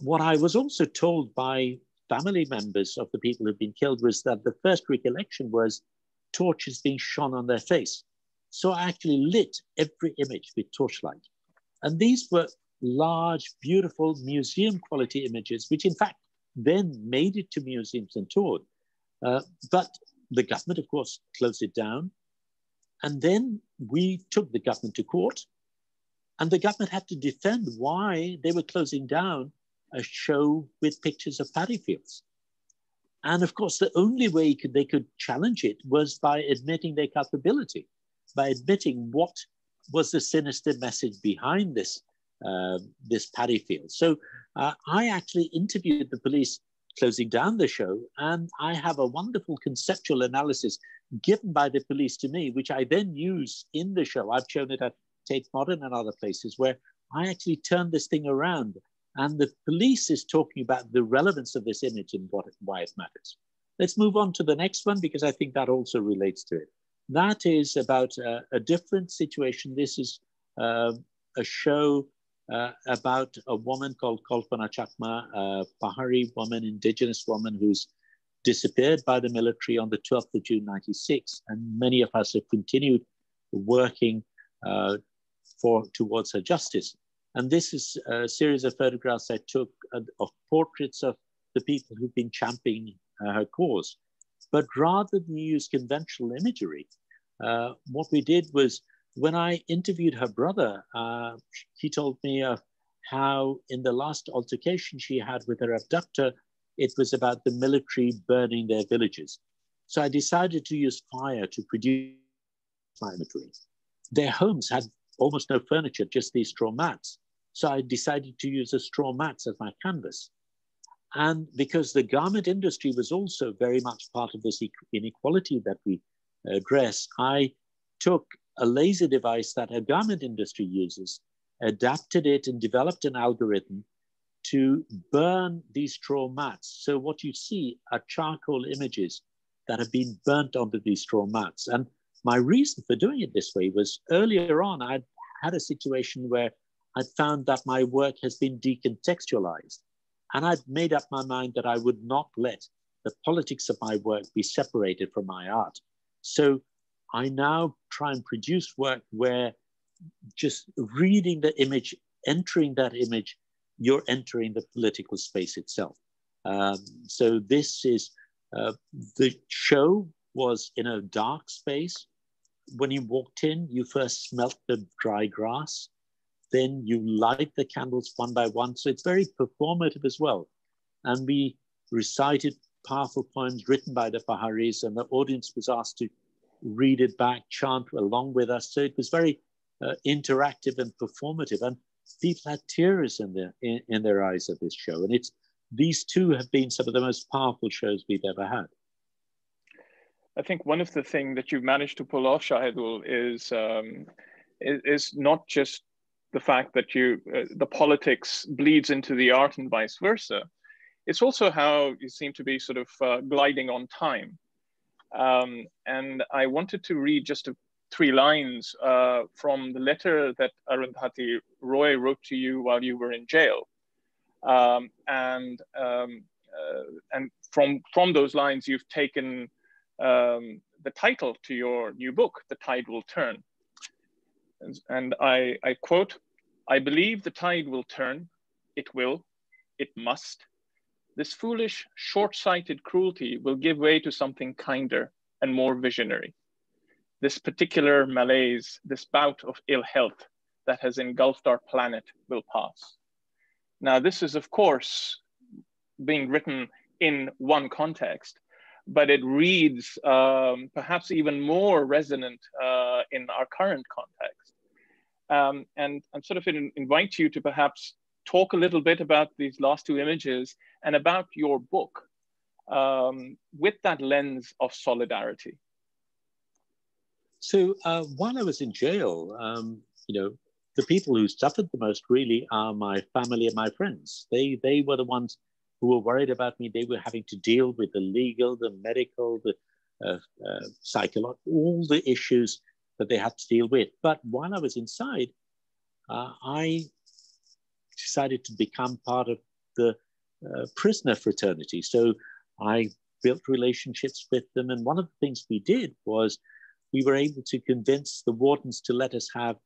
What I was also told by family members of the people who've been killed was that the first recollection was torches being shone on their face. So I actually lit every image with torchlight. And these were large, beautiful museum quality images, which in fact then made it to museums and toured. Uh, but the government, of course, closed it down. And then we took the government to court, and the government had to defend why they were closing down a show with pictures of paddy fields. And of course, the only way they could challenge it was by admitting their culpability, by admitting what was the sinister message behind this, uh, this paddy field. So uh, I actually interviewed the police closing down the show, and I have a wonderful conceptual analysis given by the police to me, which I then use in the show. I've shown it at Tate Modern and other places where I actually turn this thing around. And the police is talking about the relevance of this image and what, why it matters. Let's move on to the next one because I think that also relates to it. That is about uh, a different situation. This is uh, a show uh, about a woman called Kalpana Chakma, a Pahari woman, indigenous woman who's disappeared by the military on the 12th of June 96. And many of us have continued working uh, for towards her justice. And this is a series of photographs I took of portraits of the people who've been championing uh, her cause. But rather than use conventional imagery, uh, what we did was when I interviewed her brother, uh, he told me of how in the last altercation she had with her abductor, it was about the military burning their villages. So I decided to use fire to produce imagery. Their homes had almost no furniture, just these straw mats. So I decided to use the straw mats as my canvas. And because the garment industry was also very much part of this inequality that we address, I took a laser device that a garment industry uses, adapted it and developed an algorithm to burn these straw mats. So what you see are charcoal images that have been burnt onto these straw mats. And my reason for doing it this way was earlier on, I'd had a situation where I'd found that my work has been decontextualized. And I'd made up my mind that I would not let the politics of my work be separated from my art. So I now try and produce work where just reading the image, entering that image, you're entering the political space itself. Um, so this is uh, the show was in a dark space. When you walked in, you first smelt the dry grass. Then you light the candles one by one. So it's very performative as well. And we recited powerful poems written by the Paharis, and the audience was asked to read it back, chant along with us. So it was very uh, interactive and performative. And people had tears in their, in, in their eyes at this show. And it's these two have been some of the most powerful shows we've ever had. I think one of the things that you've managed to pull off, Shahidul, is, um, is, is not just the fact that you uh, the politics bleeds into the art and vice versa. It's also how you seem to be sort of uh, gliding on time. Um, and I wanted to read just a, three lines uh, from the letter that Arundhati Roy wrote to you while you were in jail. Um, and um, uh, and from, from those lines, you've taken um, the title to your new book, The Tide Will Turn. And, I, I quote, I believe the tide will turn, it will, it must, this foolish, short-sighted cruelty will give way to something kinder and more visionary. This particular malaise, this bout of ill health that has engulfed our planet will pass. Now, this is, of course, being written in one context, but it reads um, perhaps even more resonant uh, in our current context. Um, and I'm sort of in, invite you to perhaps talk a little bit about these last two images and about your book um, with that lens of solidarity. So uh, while I was in jail, um, you know, the people who suffered the most really are my family and my friends. They they were the ones who were worried about me. They were having to deal with the legal, the medical, the uh, uh, psychological, all the issues that they had to deal with. But while I was inside, uh, I decided to become part of the uh, prisoner fraternity. So I built relationships with them. And one of the things we did was we were able to convince the wardens to let us have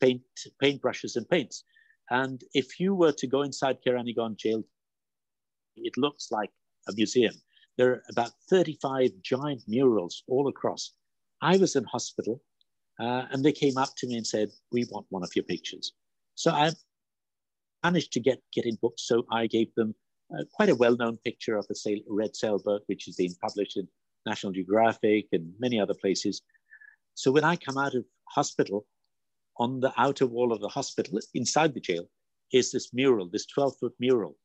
paint, paintbrushes and paints. And if you were to go inside Keraniyganj jail, it looks like a museum. There are about 35 giant murals all across. I was in hospital uh, and they came up to me and said, we want one of your pictures. So I managed to get, get in books. So I gave them uh, quite a well-known picture of a sail, red sailboat, which has been published in National Geographic and many other places. So when I come out of hospital, on the outer wall of the hospital, inside the jail, is this mural, this 12-foot mural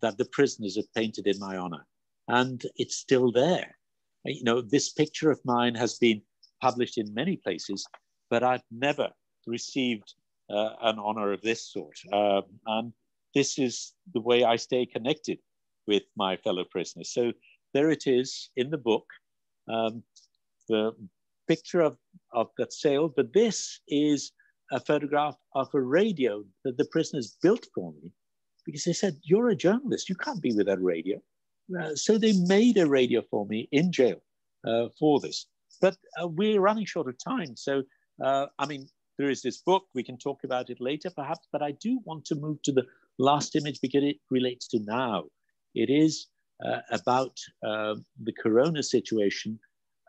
that the prisoners have painted in my honor. And it's still there. You know, this picture of mine has been published in many places, but I've never received uh, an honor of this sort. Um, and this is the way I stay connected with my fellow prisoners. So there it is in the book, um, the picture of, of that sail. But this is a photograph of a radio that the prisoners built for me because they said, You're a journalist, you can't be without radio. Uh, so they made a radio for me in jail uh, for this. But uh, we're running short of time. So, uh, I mean, there is this book, we can talk about it later perhaps, but I do want to move to the last image because it relates to now. It is uh, about uh, the corona situation.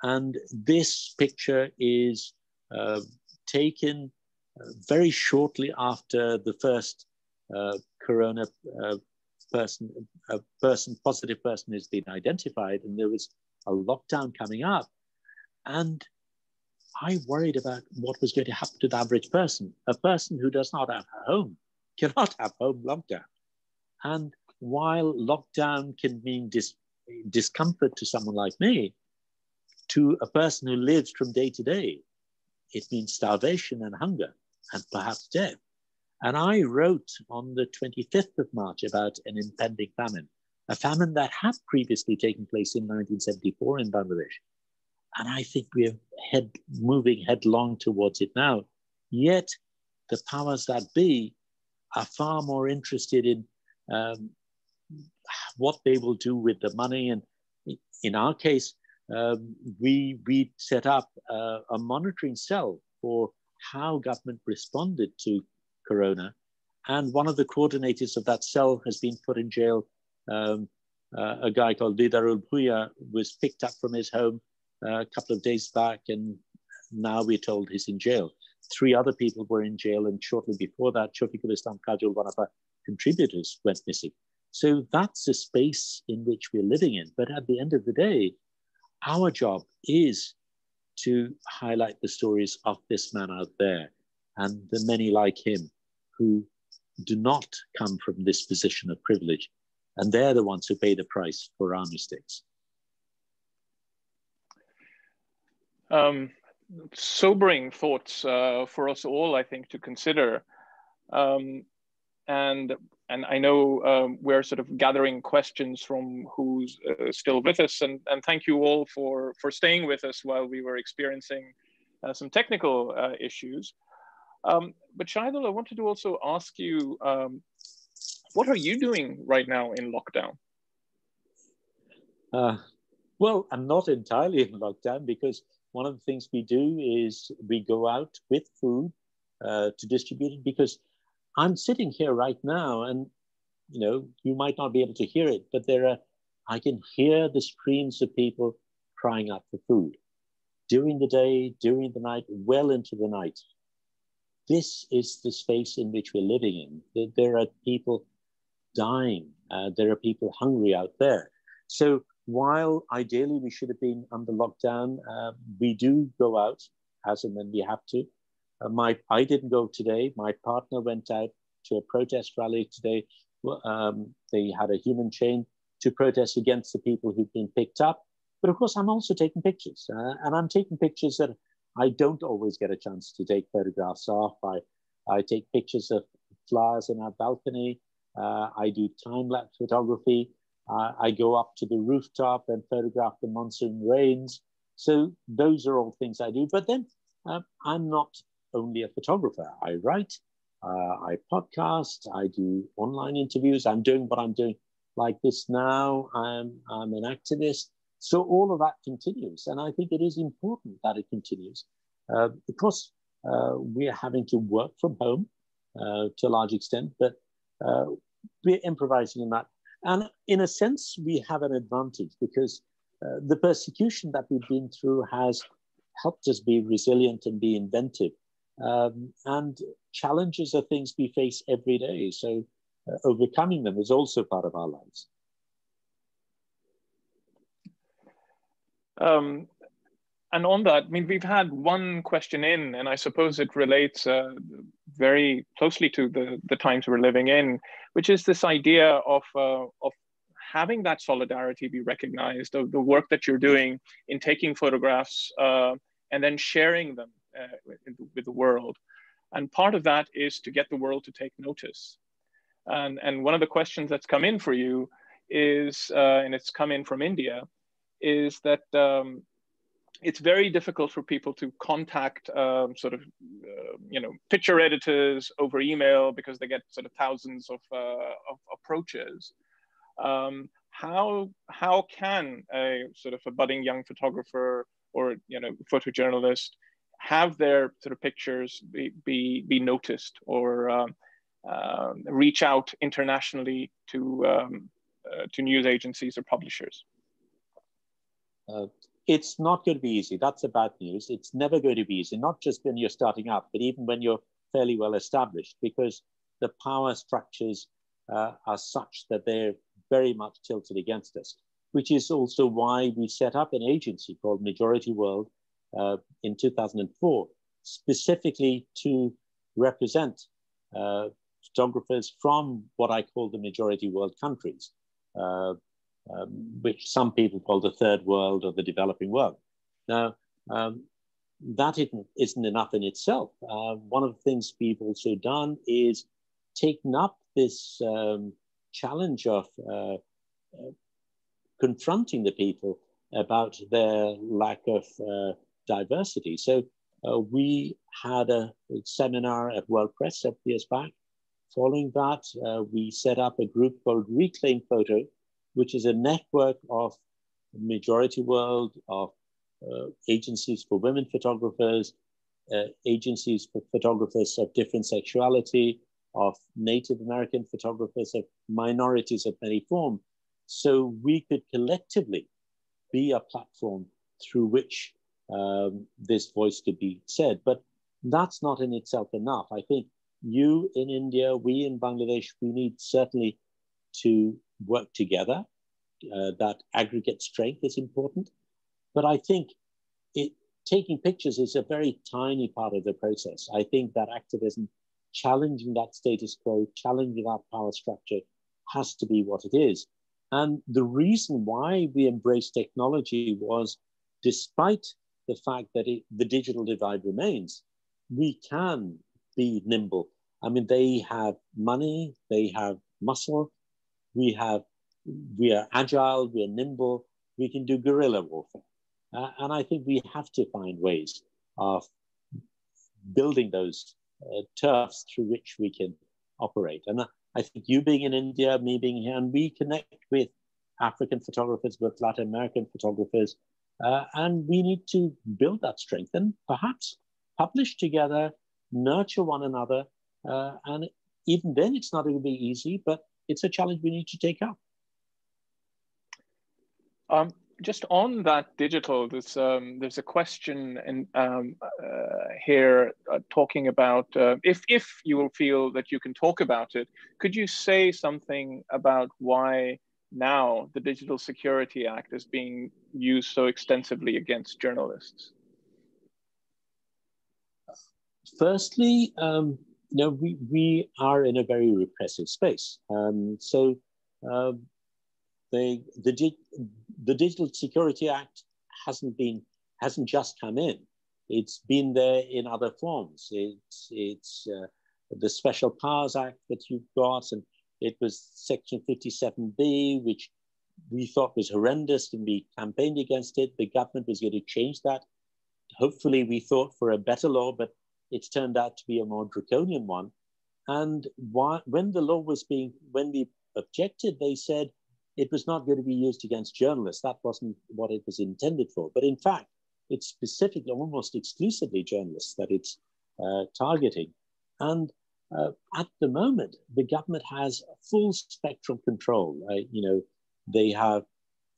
And this picture is taken very shortly after the first corona person, a person, positive person has been identified, and there was a lockdown coming up. And I worried about what was going to happen to the average person. A person who does not have a home cannot have home lockdown. And while lockdown can mean dis- discomfort to someone like me, to a person who lives from day to day, it means starvation and hunger and perhaps death. And I wrote on the 25th of March about an impending famine, a famine that had previously taken place in 1974 in Bangladesh. And I think we're head, moving headlong towards it now. Yet the powers that be are far more interested in um, what they will do with the money. And in our case, um, we, we set up a monitoring cell for how government responded to corona. And one of the coordinators of that cell has been put in jail. Um, uh, a guy called Didarul Bhuiya was picked up from his home a couple of days back, and now we're told he's in jail. Three other people were in jail, and shortly before that, Shafiqul Islam Kajol, one of our contributors, went missing. So that's the space in which we're living in. But at the end of the day, our job is to highlight the stories of this man out there and the many like him who do not come from this position of privilege. And they're the ones who pay the price for our mistakes. Um, sobering thoughts uh, for us all, I think, to consider. Um, and and I know um, we're sort of gathering questions from who's uh, still with us, and, and thank you all for for staying with us while we were experiencing uh, some technical uh, issues. Um, but Shahidul, I wanted to also ask you, um, what are you doing right now in lockdown? Uh, well, I'm not entirely in lockdown because one of the things we do is we go out with food uh, to distribute it because I'm sitting here right now and you know you might not be able to hear it, but there are I can hear the screams of people crying out for food during the day, during the night, well into the night this is the space in which we're living in. There are people dying, uh, there are people hungry out there. So while ideally we should have been under lockdown, uh, we do go out as and when we have to. Uh, my, I didn't go today. My partner went out to a protest rally today. Um, they had a human chain to protest against the people who've been picked up. But of course, I'm also taking pictures, uh, and I'm taking pictures that I don't always get a chance to take photographs of. I, I take pictures of flowers in our balcony. Uh, I do time lapse photography. Uh, I go up to the rooftop and photograph the monsoon rains. So those are all things I do. But then uh, I'm not only a photographer. I write, uh, I podcast, I do online interviews. I'm doing what I'm doing like this now. I'm, I'm an activist. So all of that continues. And I think it is important that it continues uh, because uh, we're having to work from home uh, to a large extent, but uh, we're improvising in that. And in a sense, we have an advantage because uh, the persecution that we've been through has helped us be resilient and be inventive. Um, and challenges are things we face every day. So uh, overcoming them is also part of our lives. Um, and on that, I mean, we've had one question in, and I suppose it relates uh, very closely to the, the times we're living in, which is this idea of, uh, of having that solidarity be recognized, of the work that you're doing in taking photographs uh, and then sharing them uh, with, the world. And part of that is to get the world to take notice. And, and one of the questions that's come in for you is, uh, and it's come in from India, is that um, it's very difficult for people to contact um, sort of, uh, you know, picture editors over email because they get sort of thousands of, uh, of approaches. Um, how, how can a sort of a budding young photographer or, you know, photojournalist have their sort of pictures be, be, be noticed or um, uh, reach out internationally to, um, uh, to news agencies or publishers? Uh, it's not going to be easy. That's the bad news. It's never going to be easy, not just when you're starting up, but even when you're fairly well established, because the power structures uh, are such that they're very much tilted against us, which is also why we set up an agency called Majority World uh, in 2004, specifically to represent uh, photographers from what I call the majority world countries. Um, which some people call the third world or the developing world. Now, um, that isn't, isn't enough in itself. Uh, one of the things we've also done is taken up this um, challenge of uh, uh, confronting the people about their lack of uh, diversity. So uh, we had a, a, seminar at World Press several years back. Following that, uh, we set up a group called Reclaim Photo, which is a network of majority world of uh, agencies for women photographers, uh, agencies for photographers of different sexuality, of Native American photographers, of minorities of many form. So we could collectively be a platform through which um, this voice could be said. But that's not in itself enough. I think you in India, we in Bangladesh, we need certainly to work together. Uh, that aggregate strength is important. But I think it, taking pictures is a very tiny part of the process. I think that activism, challenging that status quo, challenging that power structure, has to be what it is. And the reason why we embrace technology was despite the fact that it, the digital divide remains, we can be nimble. I mean, they have money, they have muscle, we have we are agile, we are nimble, we can do guerrilla warfare. Uh, and I think we have to find ways of building those uh, turfs through which we can operate. And I think you being in India, me being here, and we connect with African photographers, with Latin American photographers, uh, and we need to build that strength and perhaps publish together, nurture one another. Uh, and even then, it's not going to be easy, but it's a challenge we need to take up. Um, just on that digital, there's um, there's a question in, um, uh, here uh, talking about uh, if if you will feel that you can talk about it. Could you say something about why now the Digital Security Act is being used so extensively against journalists? Firstly, um, you know, we, we are in a very repressive space. Um, so uh, the, the, the Digital Security Act hasn't been hasn't just come in. It's been there in other forms. It's it's uh, the Special Powers Act that you've got, and it was Section 57B, which we thought was horrendous, and we campaigned against it. The government was going to change that. Hopefully, we thought for a better law, but it's turned out to be a more draconian one. And when the law was being, when we objected, they said it was not going to be used against journalists. That wasn't what it was intended for. But in fact, it's specifically, almost exclusively journalists that it's uh, targeting. And uh, at the moment, the government has full spectrum control. Uh, you know, they have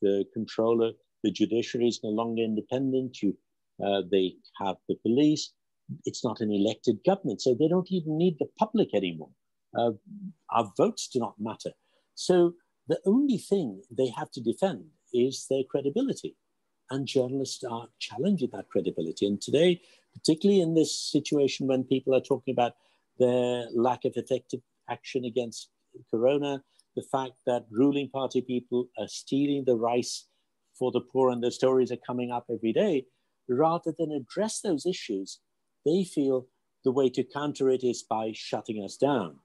the controller, the judiciary is no longer independent. You, uh, they have the police. It's not an elected government, so they don't even need the public anymore. Uh, our votes do not matter. So the only thing they have to defend is their credibility. And journalists are challenging that credibility. And today, particularly in this situation when people are talking about their lack of effective action against corona, the fact that ruling party people are stealing the rice for the poor and the stories are coming up every day, rather than address those issues, they feel the way to counter it is by shutting us down.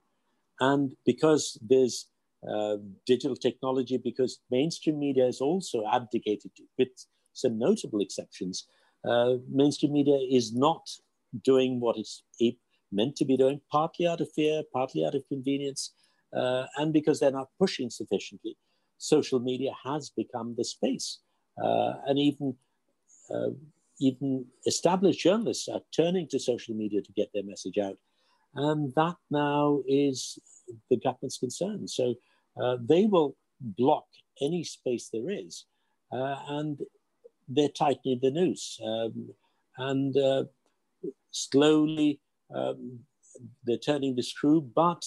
And because there's uh, digital technology because mainstream media has also abdicated, with some notable exceptions. Uh, mainstream media is not doing what it's meant to be doing, partly out of fear, partly out of convenience, uh, and because they're not pushing sufficiently. Social media has become the space, uh, and even uh, even established journalists are turning to social media to get their message out, and that now is the government's concern. So uh, they will block any space there is, uh, and they're tightening the noose, um, and uh, slowly um, they're turning the screw. But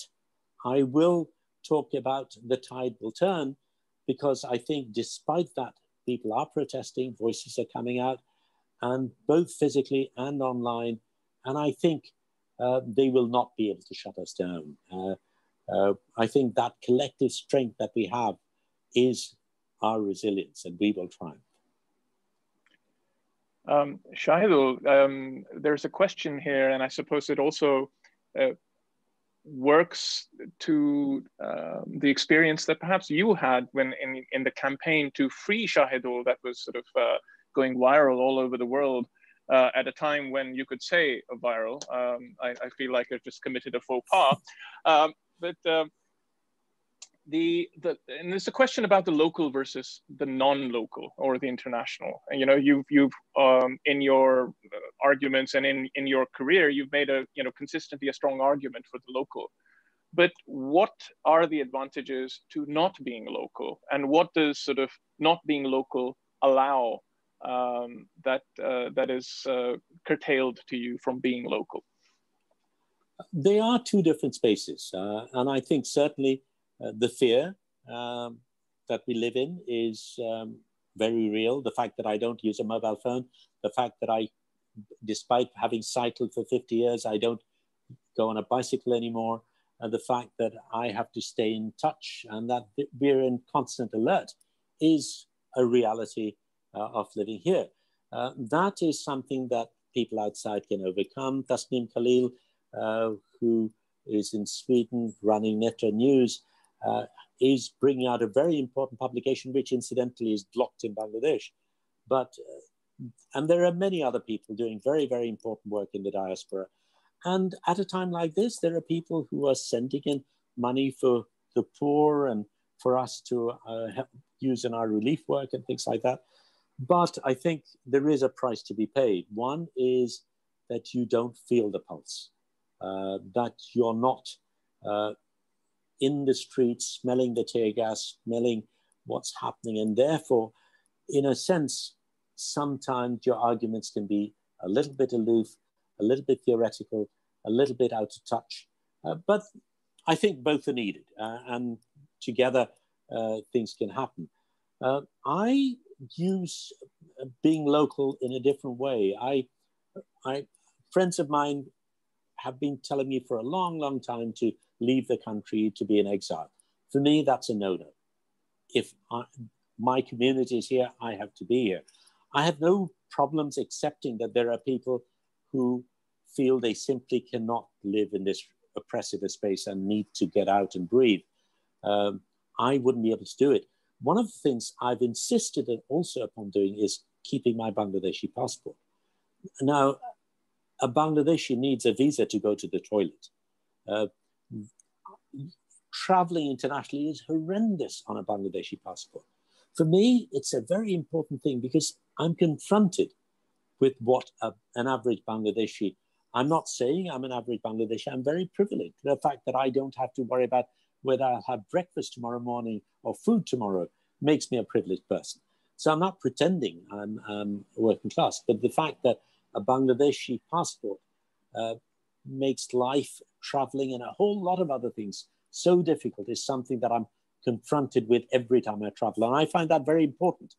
I will talk about the tide will turn because I think, despite that, people are protesting, voices are coming out, and both physically and online. And I think uh, they will not be able to shut us down. Uh, uh, I think that collective strength that we have is our resilience, and we will triumph. Um, Shahidul, um, there's a question here, and I suppose it also uh, works to um, the experience that perhaps you had when in, in the campaign to free Shahidul that was sort of uh, going viral all over the world uh, at a time when you could say a viral. Um, I, I, feel like I've just committed a faux pas. Um, but uh, the the and there's a question about the local versus the non-local or the international. And you know, you've you've um, in your arguments and in in your career, you've made a you know consistently a strong argument for the local. But what are the advantages to not being local, and what does sort of not being local allow um, that uh, that is uh, curtailed to you from being local? They are two different spaces, uh, and I think certainly uh, the fear um, that we live in is um, very real. The fact that I don't use a mobile phone, the fact that I, despite having cycled for 50 years, I don't go on a bicycle anymore, and the fact that I have to stay in touch and that we're in constant alert is a reality of living here. Uh, that is something that people outside can overcome. Tasneem Khalil, uh, who is in Sweden running Netra News, uh, is bringing out a very important publication, which incidentally is blocked in Bangladesh. But, uh, and there are many other people doing very, very important work in the diaspora. And at a time like this, there are people who are sending in money for the poor and for us to uh, use in our relief work and things like that. But I think there is a price to be paid. One is that you don't feel the pulse, uh, that you're not uh, in the streets, smelling the tear gas, smelling what's happening. And therefore, in a sense, sometimes your arguments can be a little bit aloof, a little bit theoretical, a little bit out of touch. Uh, but I think both are needed, uh, and together uh, things can happen. Uh, I use being local in a different way. I, I, friends of mine have been telling me for a long, long time to leave the country to be in exile. For me, that's a no no. If I, my community is here, I have to be here. I have no problems accepting that there are people who feel they simply cannot live in this oppressive space and need to get out and breathe. Um, I wouldn't be able to do it. One of the things I've insisted also upon doing is keeping my Bangladeshi passport. Now, a Bangladeshi needs a visa to go to the toilet. Uh, traveling internationally is horrendous on a Bangladeshi passport. For me, it's a very important thing because I'm confronted with what a, an average Bangladeshi. I'm not saying I'm an average Bangladeshi. I'm very privileged. The fact that I don't have to worry about whether I'll have breakfast tomorrow morning or food tomorrow makes me a privileged person. So I'm not pretending I'm, I'm working class, but the fact that a Bangladeshi passport uh, makes life, traveling, and a whole lot of other things so difficult is something that I'm confronted with every time I travel. And I find that very important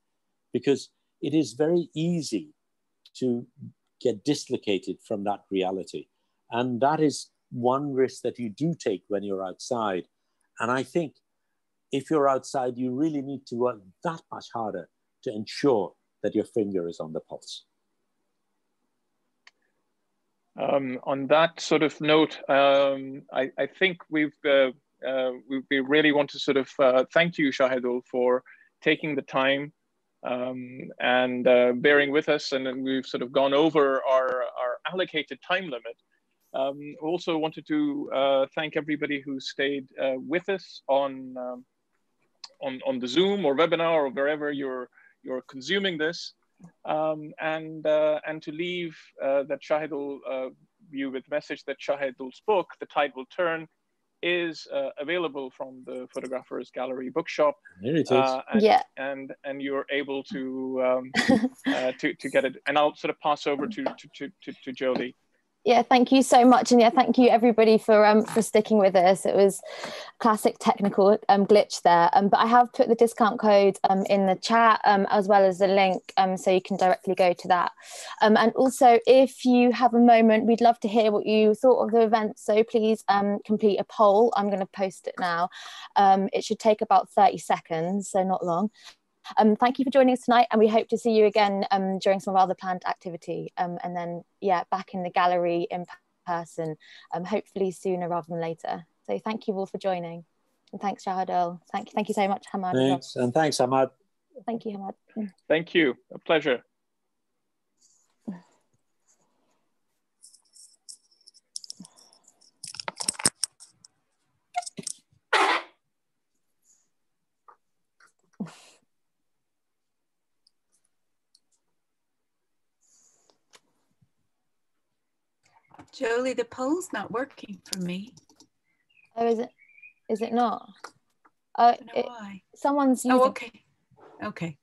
because it is very easy to get dislocated from that reality. And that is one risk that you do take when you're outside. And I think if you're outside, you really need to work that much harder to ensure that your finger is on the pulse. Um, on that sort of note, um, I, I, think we've uh, uh, we, really want to sort of uh, thank you, Shahidul, for taking the time um, and uh, bearing with us. And we've sort of gone over our, our allocated time limit. Um, also wanted to uh, thank everybody who stayed uh, with us on, um, on, on the Zoom or webinar or wherever you're, you're consuming this. Um, and, uh, and to leave that Shahidul you with message that Shahidul's book, The Tide Will Turn, is uh, available from the Photographers Gallery bookshop. There it is. Uh, and, yeah. And and you're able to um, uh, to to get it. And I'll sort of pass over to to to, to Jolie. Yeah, thank you so much, and yeah, thank you everybody for um for sticking with us. It was classic technical um glitch there, um, but I have put the discount code um in the chat um as well as the link um so you can directly go to that. Um, and also if you have a moment, we'd love to hear what you thought of the event. So please um complete a poll. I'm going to post it now. Um, it should take about thirty seconds, so not long. Um, thank you for joining us tonight, and we hope to see you again um, during some of our other planned activity. Um, and then, yeah, back in the gallery in person, um, hopefully sooner rather than later. So thank you all for joining. And thanks, Shahidul. Thank you, thank you so much, Hammad. Thanks, and thanks, Hammad. Thank you, Hammad. Thank you. A pleasure. Jolie, the poll's not working for me. Oh, is it? Is it not? Uh, it, why. Someone's oh, using... Oh, okay. Okay.